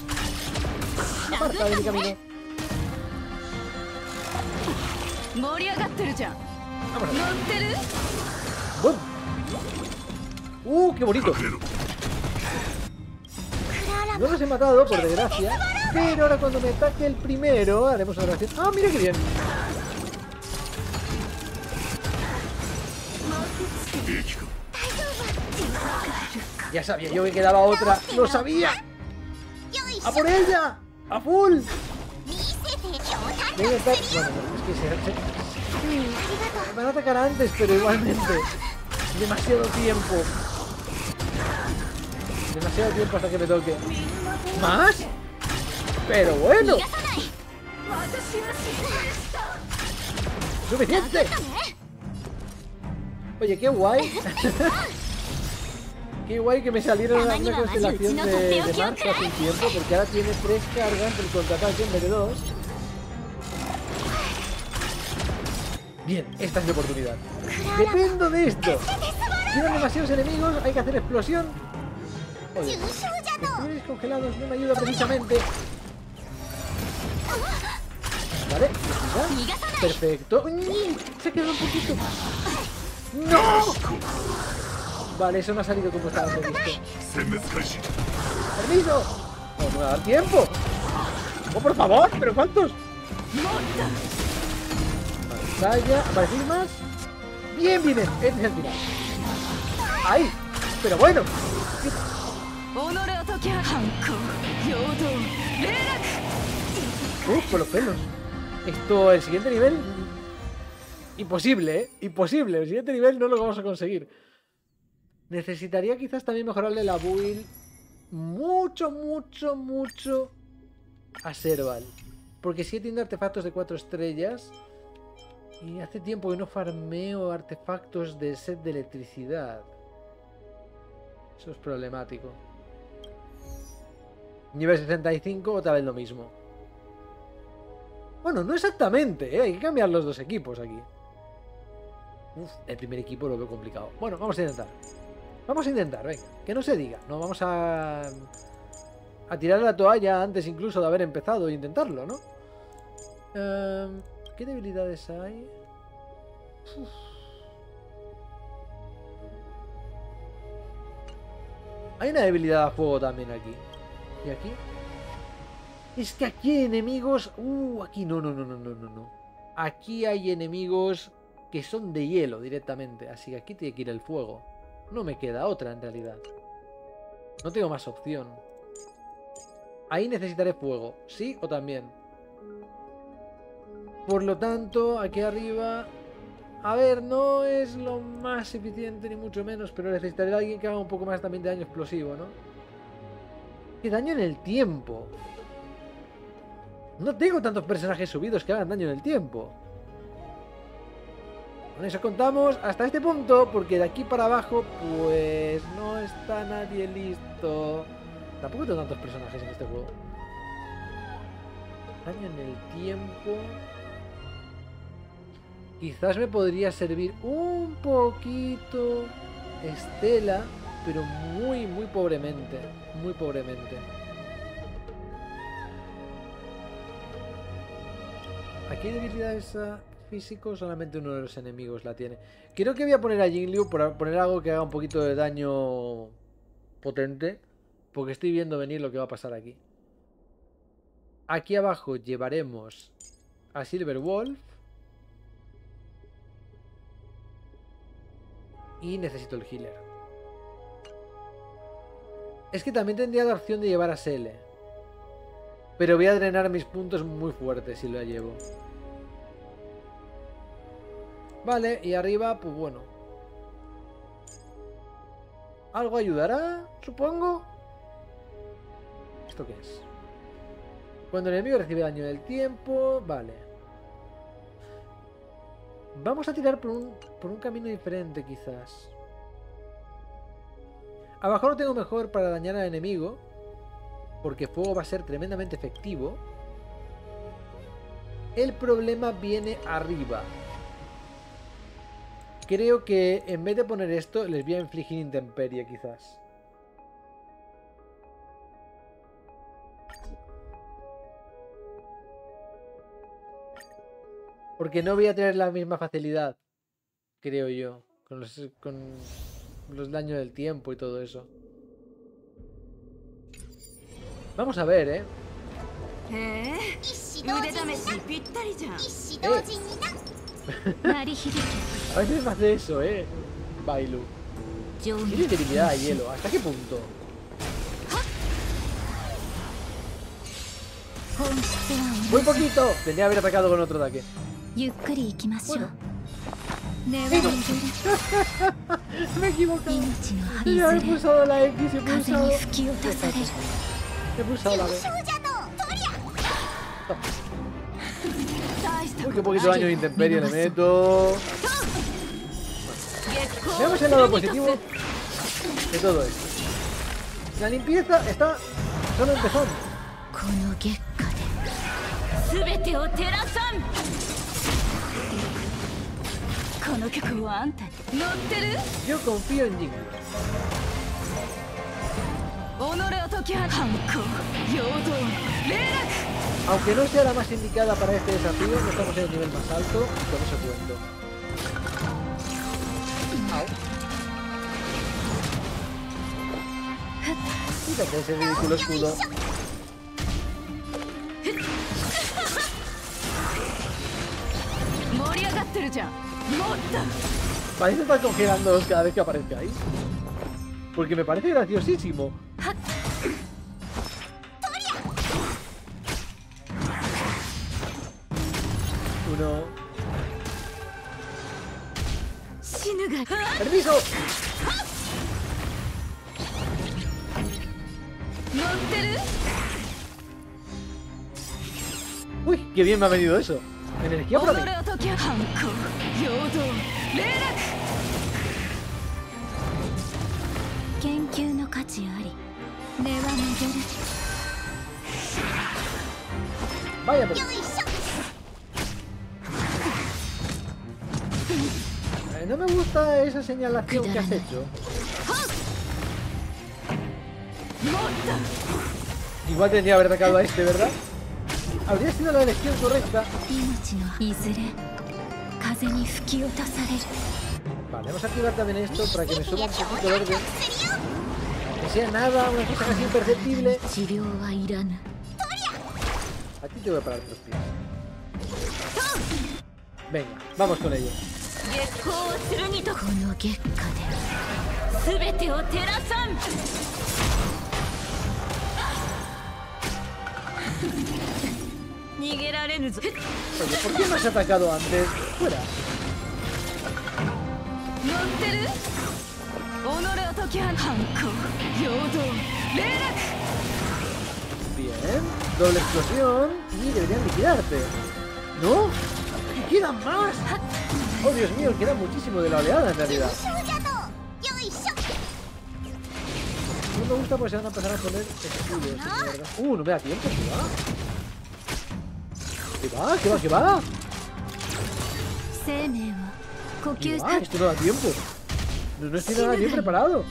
Aparta de este mi camino. ¡Bum! ¡Uh, qué bonito! No los he matado, por desgracia, pero ahora cuando me ataque el primero haremos una gracia. ¡Ah, mira qué bien! Ya sabía yo que quedaba otra. ¡Lo sabía! ¡A por ella! ¡A full! Me van a atacar antes, pero igualmente. Demasiado tiempo. Demasiado tiempo hasta que me toque. ¿Más? Pero bueno. ¡Suficiente! Oye, qué guay. qué guay que me salieron las una constelación de, de Marco hace un tiempo, porque ahora tiene tres cargas del contraataque en vez de dos. Bien, esta es mi oportunidad. Dependo de esto. Llevan demasiados enemigos, hay que hacer explosión. Congelados no me ayuda precisamente. Vale, perfecto. Se quedó un poquito. ¡No! Vale, eso no ha salido como estaba previsto. ¡Permiso! ¡No me va a dar tiempo! ¡Oh, por favor! ¿Pero cuántos? Pantalla, aparecís más. Bien, bien, este es el final. ¡Ahí! Pero bueno. Uf, por los pelos. Esto, el siguiente nivel Imposible, ¿eh? Imposible. El siguiente nivel no lo vamos a conseguir. Necesitaría quizás también mejorarle la build mucho, mucho, mucho a Serval. Porque sigue teniendo artefactos de 4 estrellas. Y hace tiempo que no farmeo artefactos de set de electricidad. Eso es problemático. Nivel 65, otra vez lo mismo. Bueno, no exactamente, ¿eh? hay que cambiar los dos equipos aquí. El primer equipo lo veo complicado. Bueno, vamos a intentar. Vamos a intentar, venga, que no se diga. No vamos a. a tirar la toalla antes incluso de haber empezado e intentarlo, ¿no? Em, ¿Qué debilidades hay? Hay una debilidad a fuego también aquí. ¿Y aquí? Es que aquí hay enemigos... Uh, aquí no, no, no, no, no, no. Aquí hay enemigos que son de hielo directamente. Así que aquí tiene que ir el fuego. No me queda otra en realidad. No tengo más opción. Ahí necesitaré fuego. ¿Sí o también? Por lo tanto, aquí arriba... A ver, no es lo más eficiente ni mucho menos, pero necesitaré a alguien que haga un poco más también de daño explosivo, ¿no? ¿Qué daño en el tiempo? No tengo tantos personajes subidos que hagan daño en el tiempo. Con eso contamos hasta este punto, porque de aquí para abajo, pues no está nadie listo. Tampoco tengo tantos personajes en este juego. Daño en el tiempo. Quizás me podría servir un poquito Estela, pero muy, muy pobremente. Muy pobremente. Aquí hay debilidades a físico, solamente uno de los enemigos la tiene. Creo que voy a poner a Jingliu por poner algo que haga un poquito de daño potente. Porque estoy viendo venir lo que va a pasar aquí. Aquí abajo llevaremos a Silver Wolf. Y necesito el healer. Es que también tendría la opción de llevar a Sele. Pero voy a drenar mis puntos muy fuertes si lo llevo. Vale, y arriba, pues bueno. ¿Algo ayudará? Supongo. ¿Esto qué es? Cuando el enemigo recibe daño del tiempo... Vale. Vamos a tirar por un, por un camino diferente, quizás. Abajo lo tengo mejor para dañar al enemigo. Porque fuego va a ser tremendamente efectivo. El problema viene arriba. Creo que en vez de poner esto, les voy a infligir intemperie, quizás. Porque no voy a tener la misma facilidad, creo yo, con los, con los daños del tiempo y todo eso. Vamos a ver, ¿eh?
へえ
a veces hace eso, eh. Bailu. Tiene debilidad a hielo. ¿Hasta qué punto? Muy poquito. Tenía que haber atacado con otro ataque.
Bueno.
me he equivocado.
Yo he
pulsado la X y he pulsado. He pulsado la B. Uy, qué poquito daño de intemperie le meto. Veamos el lado positivo de todo esto. La limpieza está solo empezando. Yo confío en
Jin.
Aunque no sea la más indicada para este desafío, no estamos en el nivel más alto, y con eso cuento. Au. Quítate ese ridículo escudo. Parece estar congelándoos cada vez que aparezcáis. Porque me parece graciosísimo. Qué bien me ha venido eso. Energía para mí. Vaya eh, no me gusta esa señalación que has hecho. Igual tendría que haber atacado a este, ¿verdad? habría sido la elección correcta. Vale, vamos a activar también esto para que me suba un poquito verde. Que sea nada, una cosa casi imperceptible. Aquí te voy a parar los pies. Venga, vamos con ello. Oye, ¿por qué no has atacado antes? Fuera. Bien, doble explosión y deberían liquidarte. ¿No? ¡Que más! ¡Oh, Dios mío! Queda muchísimo de la oleada en realidad. No me gusta porque se van a empezar a poner escudos, ¿sí? ¿verdad? ¡Uh! No me da tiempo, ¿sí? ¿Qué va? ¿Qué va? ¿Qué va? ¿Qué va? Esto no da tiempo. No, no estoy nada bien preparado.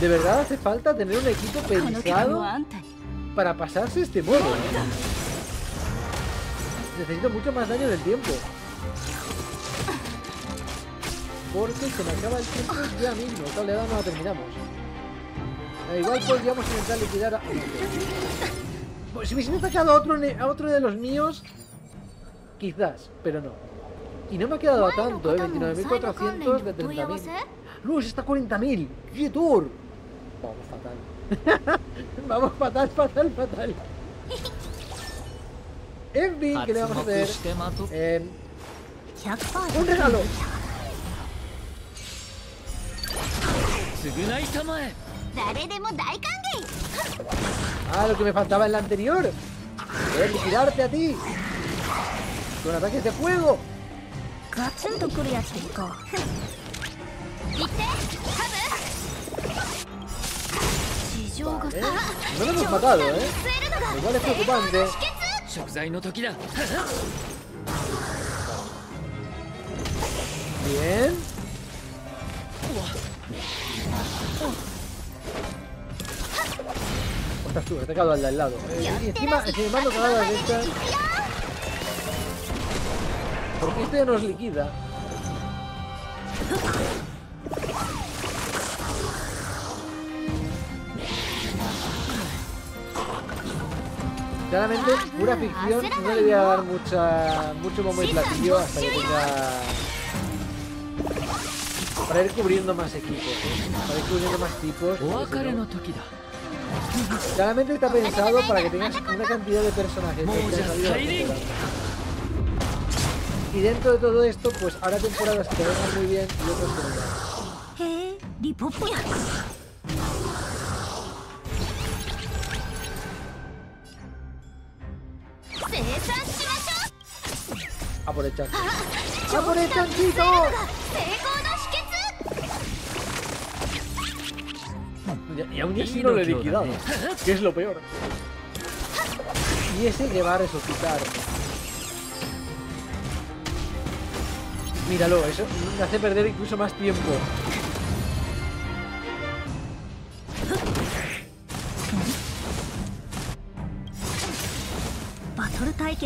De verdad hace falta tener un equipo pensado para pasarse este modo. ¿eh? Necesito mucho más daño del tiempo. Porque se me acaba el tiempo ya mismo. Tal le no terminamos. Igual podríamos intentar liquidar a... Pues si hubiesen atacado a otro, a otro de los míos, quizás, pero no. Y no me ha quedado a tanto, ¿eh? 29.400 de 30.000. ¡Luz, está 40.000! ¡Yetur! Vamos fatal. Vamos fatal, fatal, fatal. En fin, ¿qué le vamos a hacer? Eh, ¡Un regalo! Ah, lo que me faltaba en la anterior. Poder liquidarte a ti. Con ataques de fuego. Vale. No lo hemos matado, ¿eh? Igual es preocupante. Bien. Ostras tú, atacado al de al lado. Eh, y encima, si me mando cagadas de estas... Porque este ya nos liquida. Claramente, pura ficción, no le voy a dar mucha, mucho bombo y platillo hasta que tenga... Para ir cubriendo más equipos, ¿eh? para ir cubriendo más tipos.
Pues,
Claramente está pensado para que tengas una cantidad de personajes. Que y dentro de todo esto, pues habrá temporadas que van muy bien y otras que no. ¡A por el chancho! ¡A por el chanchito! Y, aún así no lo he liquidado, que es lo peor. Y ese que va a resucitar. Míralo, eso me hace perder incluso más tiempo.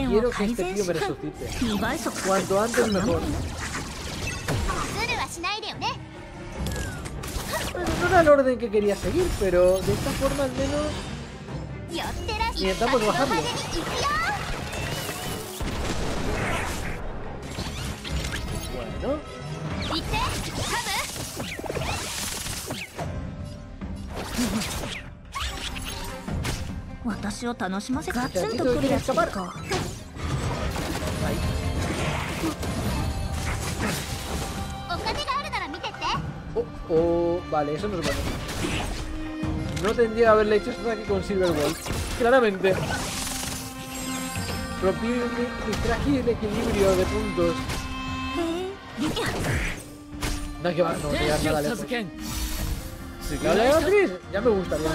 Quiero que este tío me resucite. Cuanto antes mejor. era el orden que quería seguir, pero de esta forma al menos
寄ってらし
Intentamos
一発
bajarlo.
のまでに行くよ
bueno.
行ってハブ私を楽しませガツンとくるやつでいこう
Ahí.
お金があるなら見てって
Oh, oh, Vale, eso no es bueno. No tendría que haberle hecho este ataque con Silverwall. Claramente. Rompí mi, frágil equilibrio de puntos. No, que va, no voy
a llegar
nada lejos. Si
no le
hago
pues.
Chris, ya me gusta, gustaría.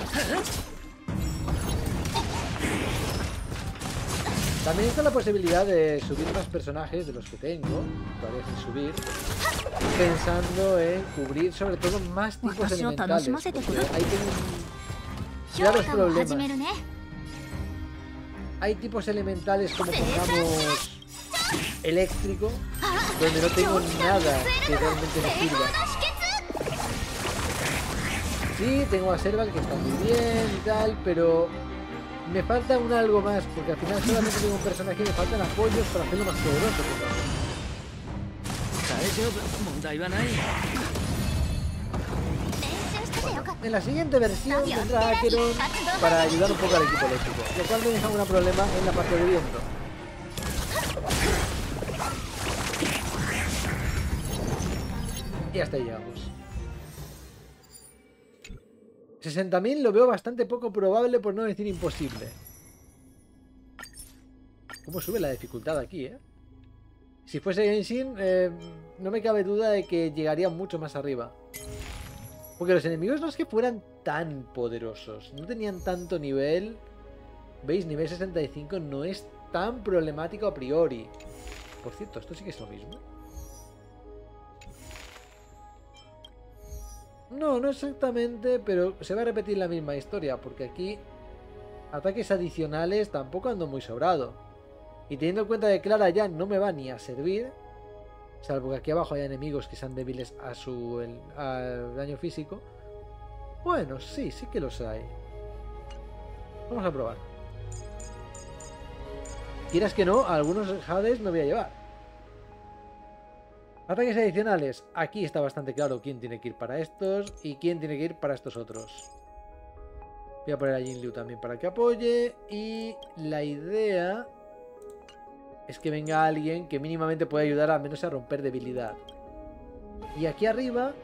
¿eh? También está la posibilidad de subir más personajes de los que tengo, todavía sin subir, pensando en cubrir sobre todo más tipos elementales, porque hay que...
claros
problemas. Hay tipos elementales como pongamos eléctrico, donde no tengo nada que realmente me sirva. Sí, tengo a Serval que está muy bien y tal, pero me falta un algo más, porque al final solamente tengo un personaje y me faltan apoyos para hacerlo más poderoso.
Bueno,
en la siguiente versión tendrá Acheron para ayudar un poco al equipo eléctrico, lo cual no deja un problema en la parte de viento. Y hasta ahí llegamos. 60.000 lo veo bastante poco probable, por no decir imposible. ¿Cómo sube la dificultad aquí, eh? Si fuese Genshin, eh, no me cabe duda de que llegaría mucho más arriba. Porque los enemigos no es que fueran tan poderosos, no tenían tanto nivel. ¿Veis? Nivel 65 no es tan problemático a priori. Por cierto, esto sí que es lo mismo. No, no exactamente, pero se va a repetir la misma historia, porque aquí ataques adicionales tampoco ando muy sobrado. Y teniendo en cuenta que Clara ya no me va ni a servir, salvo que aquí abajo haya enemigos que sean débiles a su al daño físico. Bueno, sí, sí que los hay. Vamos a probar. Quieras que no, algunos Hades me voy a llevar. Ataques adicionales. Aquí está bastante claro quién tiene que ir para estos y quién tiene que ir para estos otros. Voy a poner a Jin Liu también para que apoye. Y la idea es que venga alguien que mínimamente pueda ayudar al menos a romper debilidad. Y aquí arriba...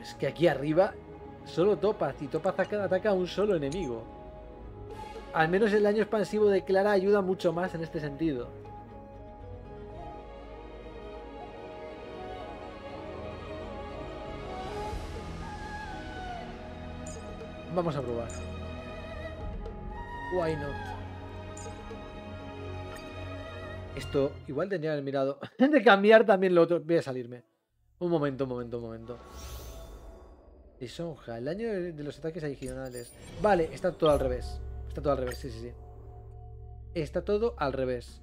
Es que aquí arriba solo Topaz y Topaz ataca a un solo enemigo. Al menos el daño expansivo de Clara ayuda mucho más en este sentido. Vamos a probar. Why not? Esto igual tendría que haber mirado de cambiar también lo otro. Voy a salirme. Un momento, un momento, un momento. Lisonja, el daño de los ataques adicionales. Vale, está todo al revés. Está todo al revés, sí, sí, sí. Está todo al revés.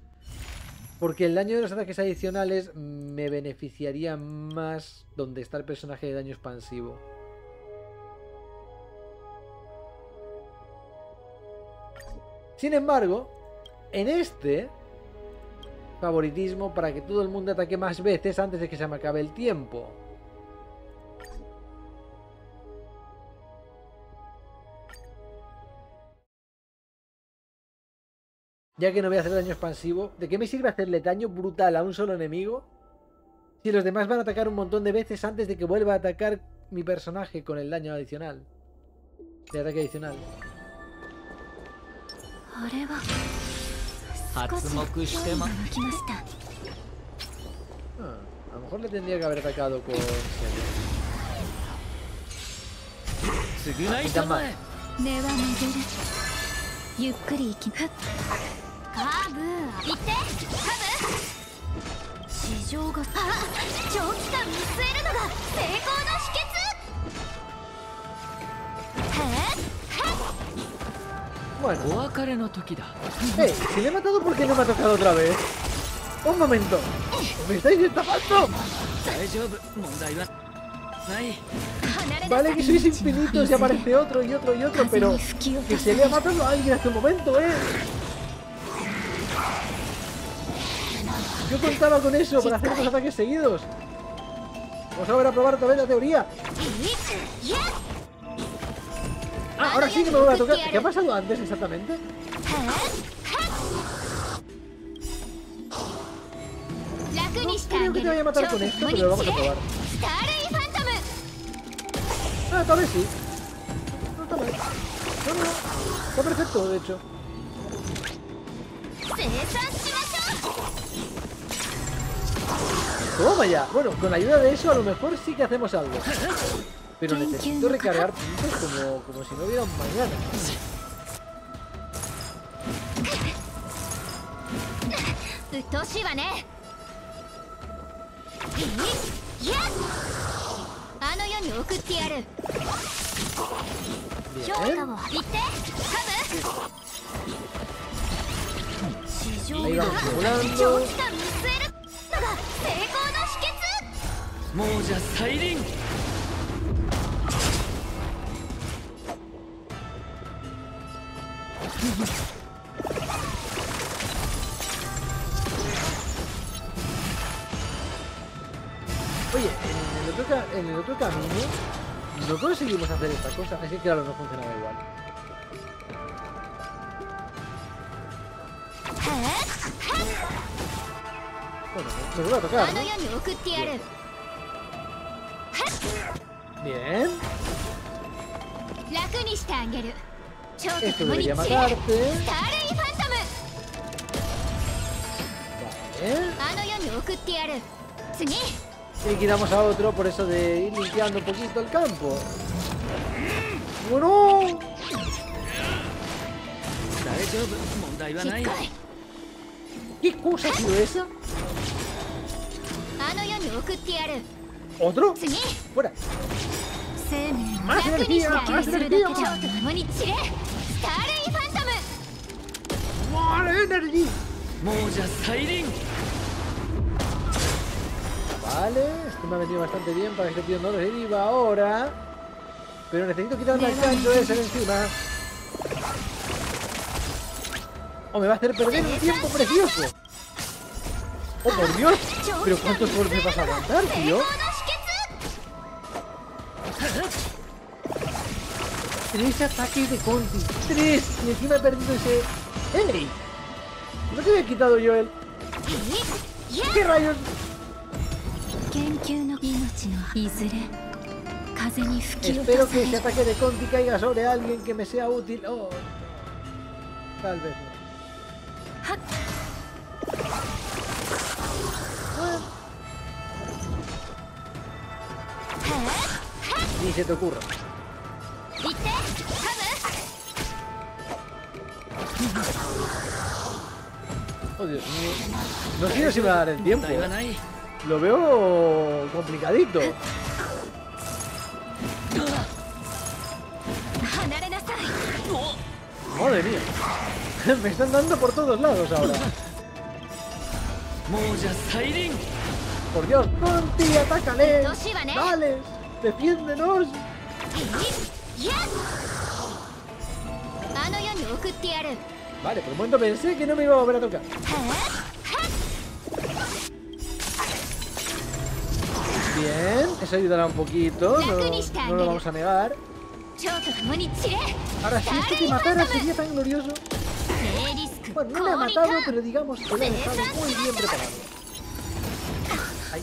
Porque el daño de los ataques adicionales me beneficiaría más donde está el personaje de daño expansivo. Sin embargo, en este favoritismo para que todo el mundo ataque más veces antes de que se me acabe el tiempo. Ya que no voy a hacer daño expansivo, ¿de qué me sirve hacerle daño brutal a un solo enemigo? Si los demás van a atacar un montón de veces antes de que vuelva a atacar mi personaje con el daño adicional. De ataque adicional.
あれは。
発目してま
向きました
Ah, a lo mejor le tendría que haber
まえ
根は。巡るゆっくり行きふっカーブ。行ってカブ。市場が。あ長期間見据えるのが成功の秘訣。へえ
Bueno. Hey, si le he matado, ¿por qué no me ha tocado otra vez? ¡Un momento! ¡Me estáis estafando! Vale que sois infinitos y aparece otro y otro y otro, pero que se haya matado a alguien hasta el momento, ¿eh? Yo contaba con eso para hacer los ataques seguidos. Vamos a ver a probar otra vez la teoría. Ah, ahora sí que me voy a tocar. ¿Qué ha pasado antes exactamente? No creo que te vaya a matar con esto, pero lo vamos a probar. Ah, tal vez sí. No, tal vez. No, no, Está perfecto, de hecho. Toma ya. Bueno, con la ayuda de eso a lo mejor sí que hacemos algo. Pero necesito recargar puntos como, como si no hubiera mañana. Bien. Ahí vamos volando.
亡者再臨
en el otro camino no conseguimos hacer esta cosa. Así que claro, no funcionaba igual. Bueno, pues, se a tocar. ¿no? Bien.
Bien.
Esto debería matarte. Vale. Y quitamos a otro por eso de ir limpiando un poquito el campo. ¡Bueno! ¿Qué cosa ha sido esa? ¿Otro? ¡Fuera! ¡Más energía! ¡Más energía!
¡Vale, energía!
Vale, esto me ha venido bastante bien para que este tío no nos deriva ahora. Pero necesito quitarme el canto ese de encima. O me va a hacer perder un tiempo precioso. ¡Oh, por Dios! ¿Pero cuántos golpes vas a aguantar, tío? Tres ataques de Conti. ¡Tres! Y encima he perdido ese... ¡Henry! ¿No te había quitado yo el...? ¿Qué rayos? Espero que ese ataque de Conti caiga sobre alguien que me sea útil. Tal vez no. Ni se te ocurra. Oh, Dios mío. No sé si me va a dar el tiempo.
¿eh?
Lo veo complicadito. Madre mía. Me están dando por todos lados ahora. Por Dios, Conti, atácale. Dale, defiéndenos. Vale, por un momento pensé que no me iba a volver a tocar. Bien, eso ayudará un poquito, no, lo vamos a negar. Ahora, si esto te matara sería tan glorioso. Bueno, no me ha matado, pero digamos que lo he dejado muy bien preparado. Ay,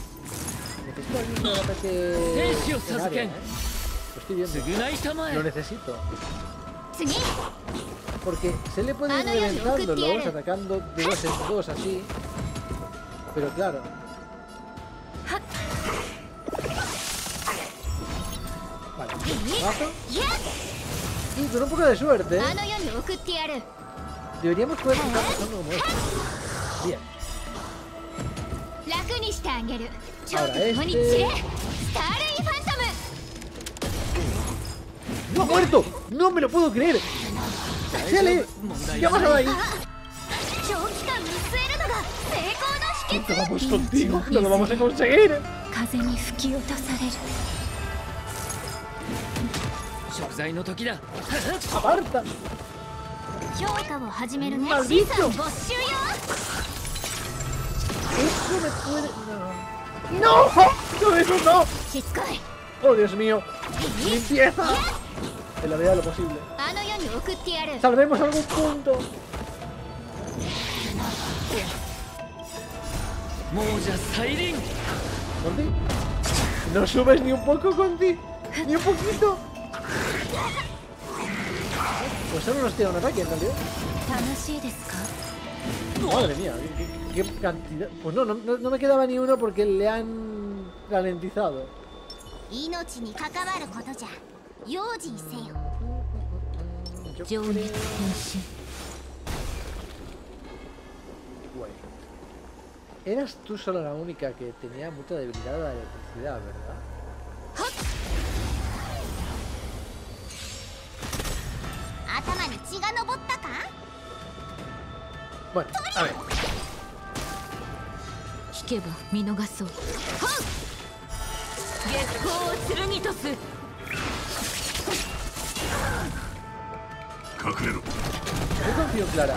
necesito algún ataque en área. ¿eh? Lo estoy viendo. Lo necesito. Porque se le puede ir reventando
los
atacando de dos en dos así. Pero claro, Sí, con un poco de suerte. Deberíamos poder ¿Eh? estar pasando como esto. Bien. Ahora este... ¡No ha muerto! ¡No me lo puedo creer! ¡Chele! ¡Ya pasó ahí! ¡Vamos contigo! ¡No ¡Lo vamos a conseguir!
在の時だ
バ
レた強化を始めるね資産没収よ
No, no, eso no. Oh, Dios mío. Limpieza. En la medida de lo posible. Salvemos algún punto.
もうじゃ再臨
¿Conti? ¿No subes ni un poco, Conti? ¿Ni un poquito? Pues solo nos tira un ataque en. Madre mía, qué, cantidad. Pues no, no, me quedaba ni uno porque le han ralentizado. Bueno. Eras tú solo la única que tenía mucha debilidad a la electricidad, ¿verdad?
引けば見逃そう
月光を剣とす
隠れろ
Yo confío Clara.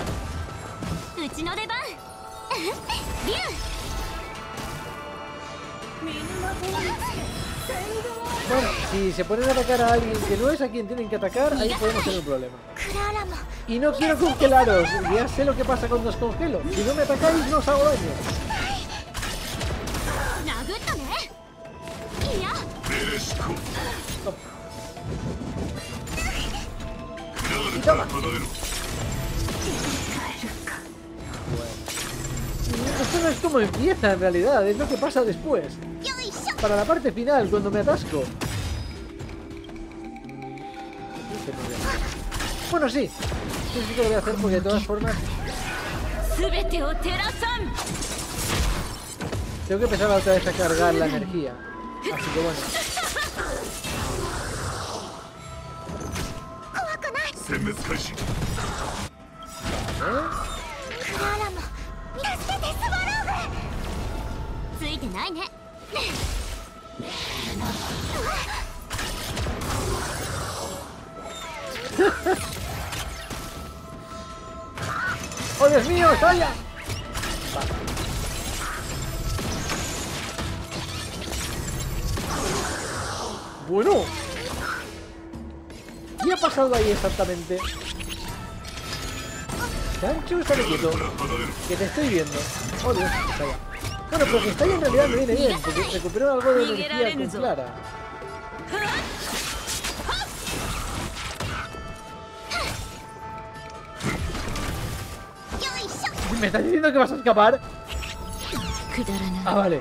うちの出番竜
Bueno, si se ponen a atacar a alguien que no es a quien tienen que atacar, ahí podemos tener un problema. Y no quiero congelaros. Ya sé lo que pasa cuando os congelo. Si no me atacáis, no os hago daño. Esto no es como empieza en realidad, es lo que pasa después. Para la parte final, cuando me atasco. Bueno, sí, Sí, sí que lo voy a hacer porque de todas formas
全てを照らさん
tengo que empezar otra vez a cargar la energía. Así que bueno.
殲滅開始
¿eh?
クララも助けてスワローグついてないね
Dios mío, Sonia! Bueno. ¿Qué ha pasado ahí exactamente? Sancho, sale quieto. Que te estoy viendo. Oh, Dios, calla. Bueno, porque está ahí en realidad me viene bien, porque recuperó algo de energía con Clara. ¿Me estás diciendo que vas a escapar? Ah, vale.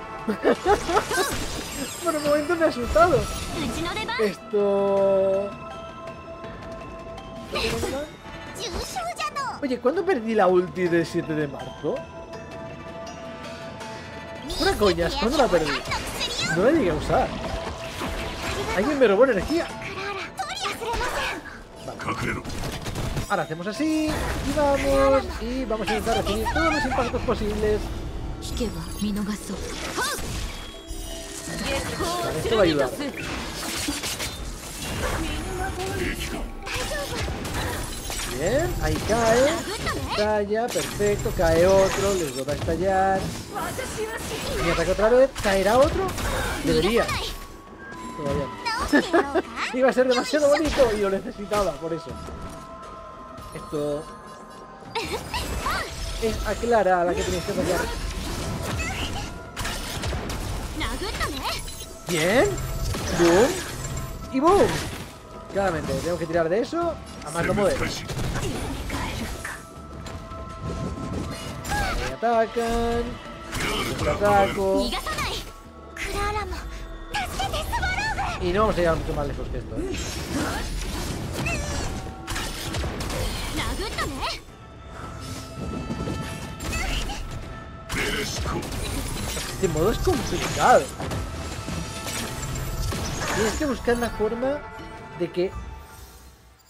Por un momento me he asustado. Esto... Oye, ¿cuándo perdí la ulti del 7 de marzo? Una coña, ¿cuándo la perdí? No la llegué a usar. Alguien me robó energía.
Vale.
Ahora hacemos así y vamos. Y vamos a intentar recibir todos los impactos posibles.
Vale,
esto va a ayudar. Bien, ahí cae. Estalla, perfecto. Cae otro, les va a estallar. Me ataca otra vez. ¿Caerá otro? Debería. Todavía. Iba a ser demasiado bonito y lo necesitaba, por eso. Esto es a Clara a la que tienes que atacar. Bien. Boom. Y boom. Claramente, tenemos que tirar de eso a más no poder. Vale, atacan. Ataco. Y no vamos a llegar mucho más lejos que esto. ¿eh?
ったね
ベレシコ
Este modo es complicado. Tienes que buscar la forma de que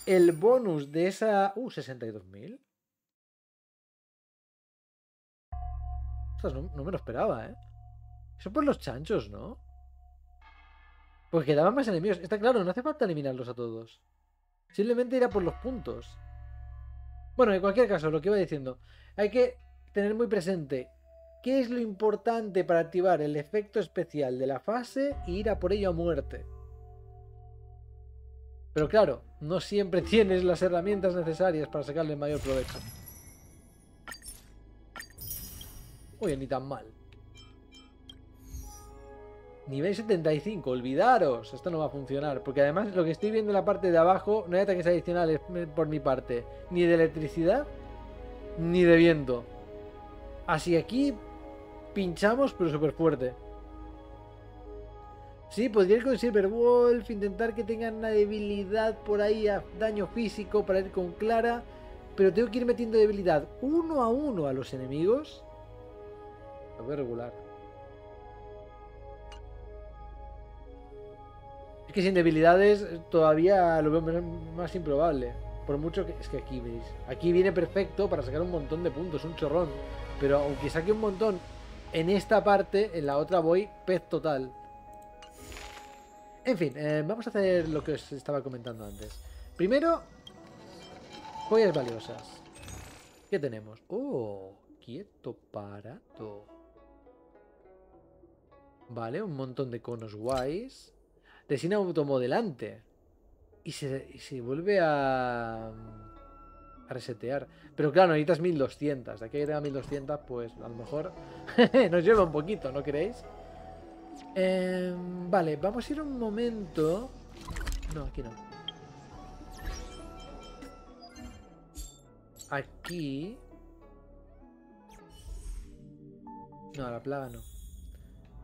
el bonus de esa... Uh, 62.000. Ostras, no, no me lo esperaba, ¿eh? Eso por los chanchos, ¿no? Porque quedaban más enemigos. Está claro, no hace falta eliminarlos a todos. Simplemente irá por los puntos. Bueno, en cualquier caso, lo que iba diciendo. Hay que tener muy presente qué es lo importante para activar el efecto especial de la fase e ir a por ello a muerte. Pero claro, no siempre tienes las herramientas necesarias para sacarle el mayor provecho. Oye, ni tan mal. Nivel 75, olvidaros. Esto no va a funcionar. Porque además lo que estoy viendo en la parte de abajo, no hay ataques adicionales eh, por mi parte. Ni de electricidad, ni de viento. Así aquí pinchamos, pero súper fuerte. Sí, podría ir con Silverwolf, intentar que tengan una debilidad por ahí a daño físico para ir con Clara. Pero tengo que ir metiendo debilidad uno a uno a los enemigos. Lo veo regular. Que sin debilidades todavía lo veo más- improbable. Por mucho que... Es que aquí veis. Aquí viene perfecto para sacar un montón de puntos, un chorrón. Pero aunque saque un montón en esta parte, en la otra voy pez total. En fin, eh, vamos a hacer lo que os estaba comentando antes. Primero, joyas valiosas. ¿Qué tenemos? Oh, quieto, parado. Vale, un montón de conos guays. Resina automodelante. Y se, y se vuelve a, a resetear. Pero claro, necesitas 1200. De aquí a 1200, pues a lo mejor nos lleva un poquito, ¿no queréis? Em, vale, vamos a ir un momento. No, aquí no. Aquí. No, la plaga no.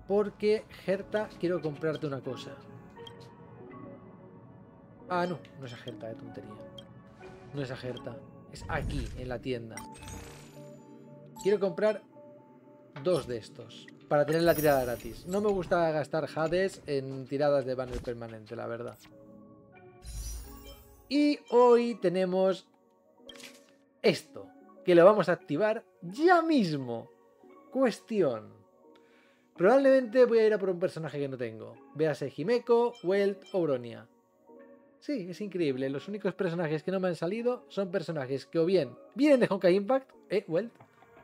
Porque, Gerta, quiero comprarte una cosa. Ah, no, no es a Gerta, de tontería. No es a Gerta. Es aquí, en la tienda. Quiero comprar dos de estos. Para tener la tirada gratis. No me gusta gastar Hades en tiradas de banner permanente, la verdad. Y hoy tenemos esto. Que lo vamos a activar ya mismo. Cuestión. Probablemente voy a ir a por un personaje que no tengo. Véase Himeko, Welt o Bronia. Sí, es increíble. Los únicos personajes que no me han salido son personajes que o bien vienen de Honkai Impact, eh, Welt,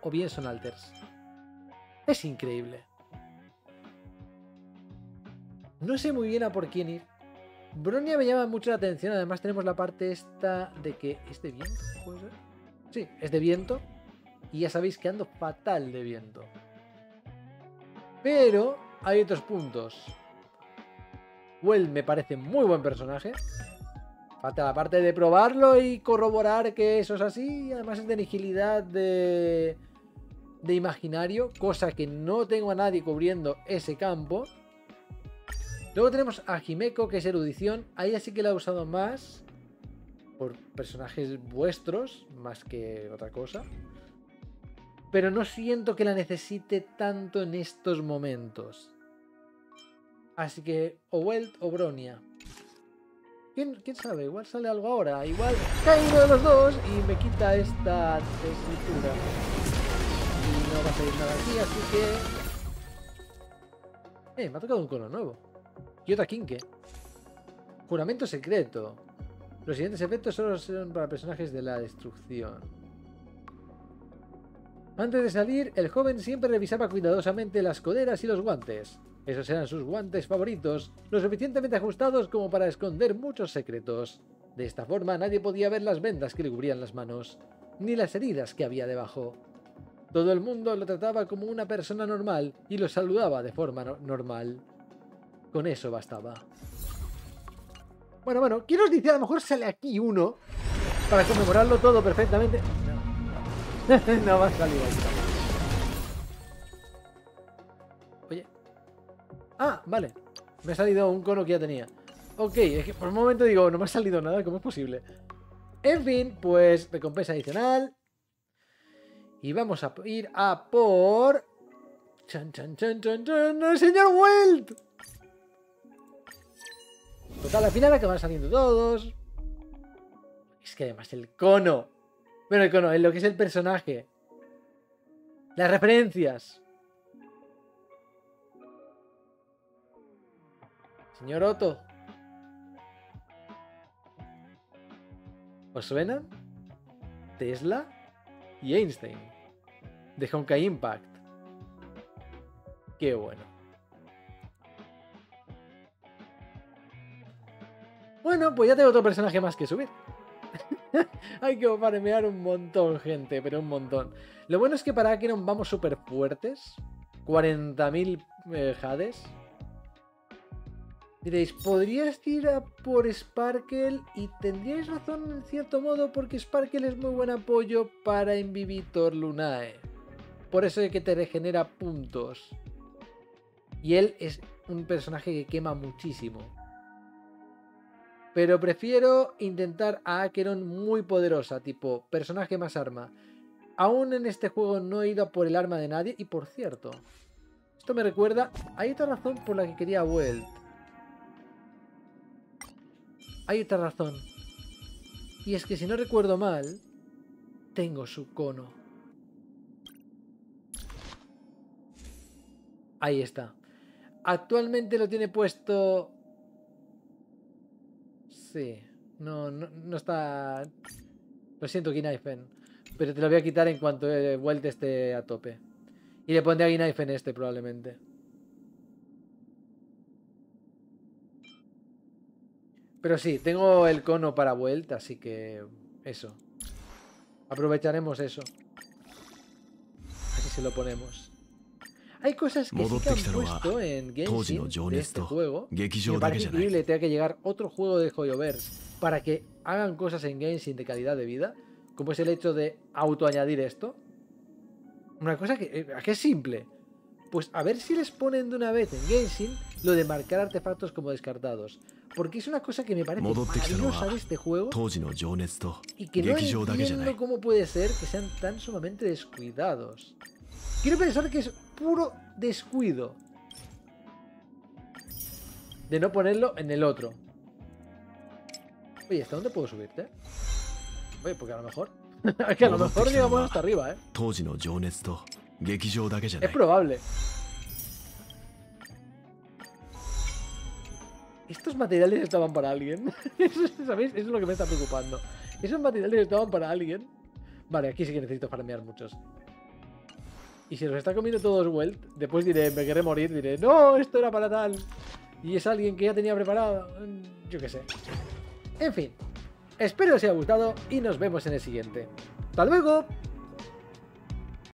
o bien son alters. Es increíble. No sé muy bien a por quién ir. Bronia me llama mucho la atención. Además tenemos la parte esta de que... ¿Es de viento? ¿Puede ser? Sí, es de viento. Y ya sabéis que ando fatal de viento. Pero hay otros puntos. Well me parece muy buen personaje. Falta la parte de probarlo y corroborar que eso es así. Además es de nihilidad de, de imaginario. Cosa que no tengo a nadie cubriendo ese campo. Luego tenemos a Jimeko, que es erudición. Ahí sí que la he usado más. Por personajes vuestros, más que otra cosa. Pero no siento que la necesite tanto en estos momentos. Así que o Welt o Bronia. ¿Quién, ¿Quién, sabe? Igual sale algo ahora. Igual cae uno de los dos y me quita esta escritura. Y no va a salir nada aquí, así que... Eh, me ha tocado un cono nuevo. Kyota Kinke. Juramento secreto. Los siguientes efectos solo son para personajes de la destrucción. Antes de salir, el joven siempre revisaba cuidadosamente las coderas y los guantes. Esos eran sus guantes favoritos, lo suficientemente ajustados como para esconder muchos secretos. De esta forma nadie podía ver las vendas que le cubrían las manos, ni las heridas que había debajo. Todo el mundo lo trataba como una persona normal y lo saludaba de forma no normal. Con eso bastaba. Bueno, bueno, ¿quién os dice? A lo mejor sale aquí uno para conmemorarlo todo perfectamente. No, no va a salir. Ah, vale. Me ha salido un cono que ya tenía. Ok, es que por un momento digo, no me ha salido nada, ¿cómo es posible? En fin, pues recompensa adicional. Y vamos a ir a por... Chan, chan, chan, chan, chan, ¡El señor Welt! Total, al final acaban saliendo todos. Es que además el cono. Bueno, el cono, en lo que es el personaje. Las referencias. Señor Otto. ¿Os? Tesla y Einstein. De Honkai Impact. Qué bueno. Bueno, pues ya tengo otro personaje más que subir. Hay que farmear un montón, gente, pero un montón. Lo bueno es que para Akeron vamos súper fuertes. 40.000 eh, Hades. Diréis, podrías ir a por Sparkle y tendríais razón en cierto modo porque Sparkle es muy buen apoyo para Invivitor Lunae. Por eso es que te regenera puntos. Y él es un personaje que quema muchísimo. Pero prefiero intentar a Acheron muy poderosa, tipo personaje más arma. Aún en este juego no he ido por el arma de nadie. Y por cierto, esto me recuerda... Hay otra razón por la que quería. Hay otra razón. Y es que si no recuerdo mal, tengo su cono. Ahí está. Actualmente lo tiene puesto... Sí. No, no, está... Lo siento, Ginaifen. Pero te lo voy a quitar en cuanto he vuelto esté a tope. Y le pondré a Ginaifen este probablemente. Pero sí, tengo el cono para vuelta, así que eso. Aprovecharemos eso. Así se lo ponemos. Hay cosas que sí han puesto en Genshin de este juego. Increíble que llegar otro juego de Joyoverse para que hagan cosas en Genshin de calidad de vida, como es el hecho de autoañadir esto. Una cosa que, eh, que es simple. Pues a ver si les ponen de una vez en Genshin lo de marcar artefactos como descartados. Porque es una cosa que me parece maravillosa de este juego y que no entiendo cómo puede ser que sean tan sumamente descuidados. Quiero pensar que es puro descuido de no ponerlo en el otro. Oye, ¿hasta dónde puedo subirte? Oye, porque a lo mejor... que a lo mejor llegamos hasta arriba, ¿eh? Es probable. Estos materiales estaban para alguien. ¿Sabéis? Eso es lo que me está preocupando. Esos materiales estaban para alguien. Vale, aquí sí que necesito farmear muchos. Y si los está comiendo todos Welt, después diré, me querré morir, diré, no, esto era para tal. Y es alguien que ya tenía preparado. Mm, Yo qué sé. En fin. Espero os haya gustado y nos vemos en el siguiente. ¡Hasta luego!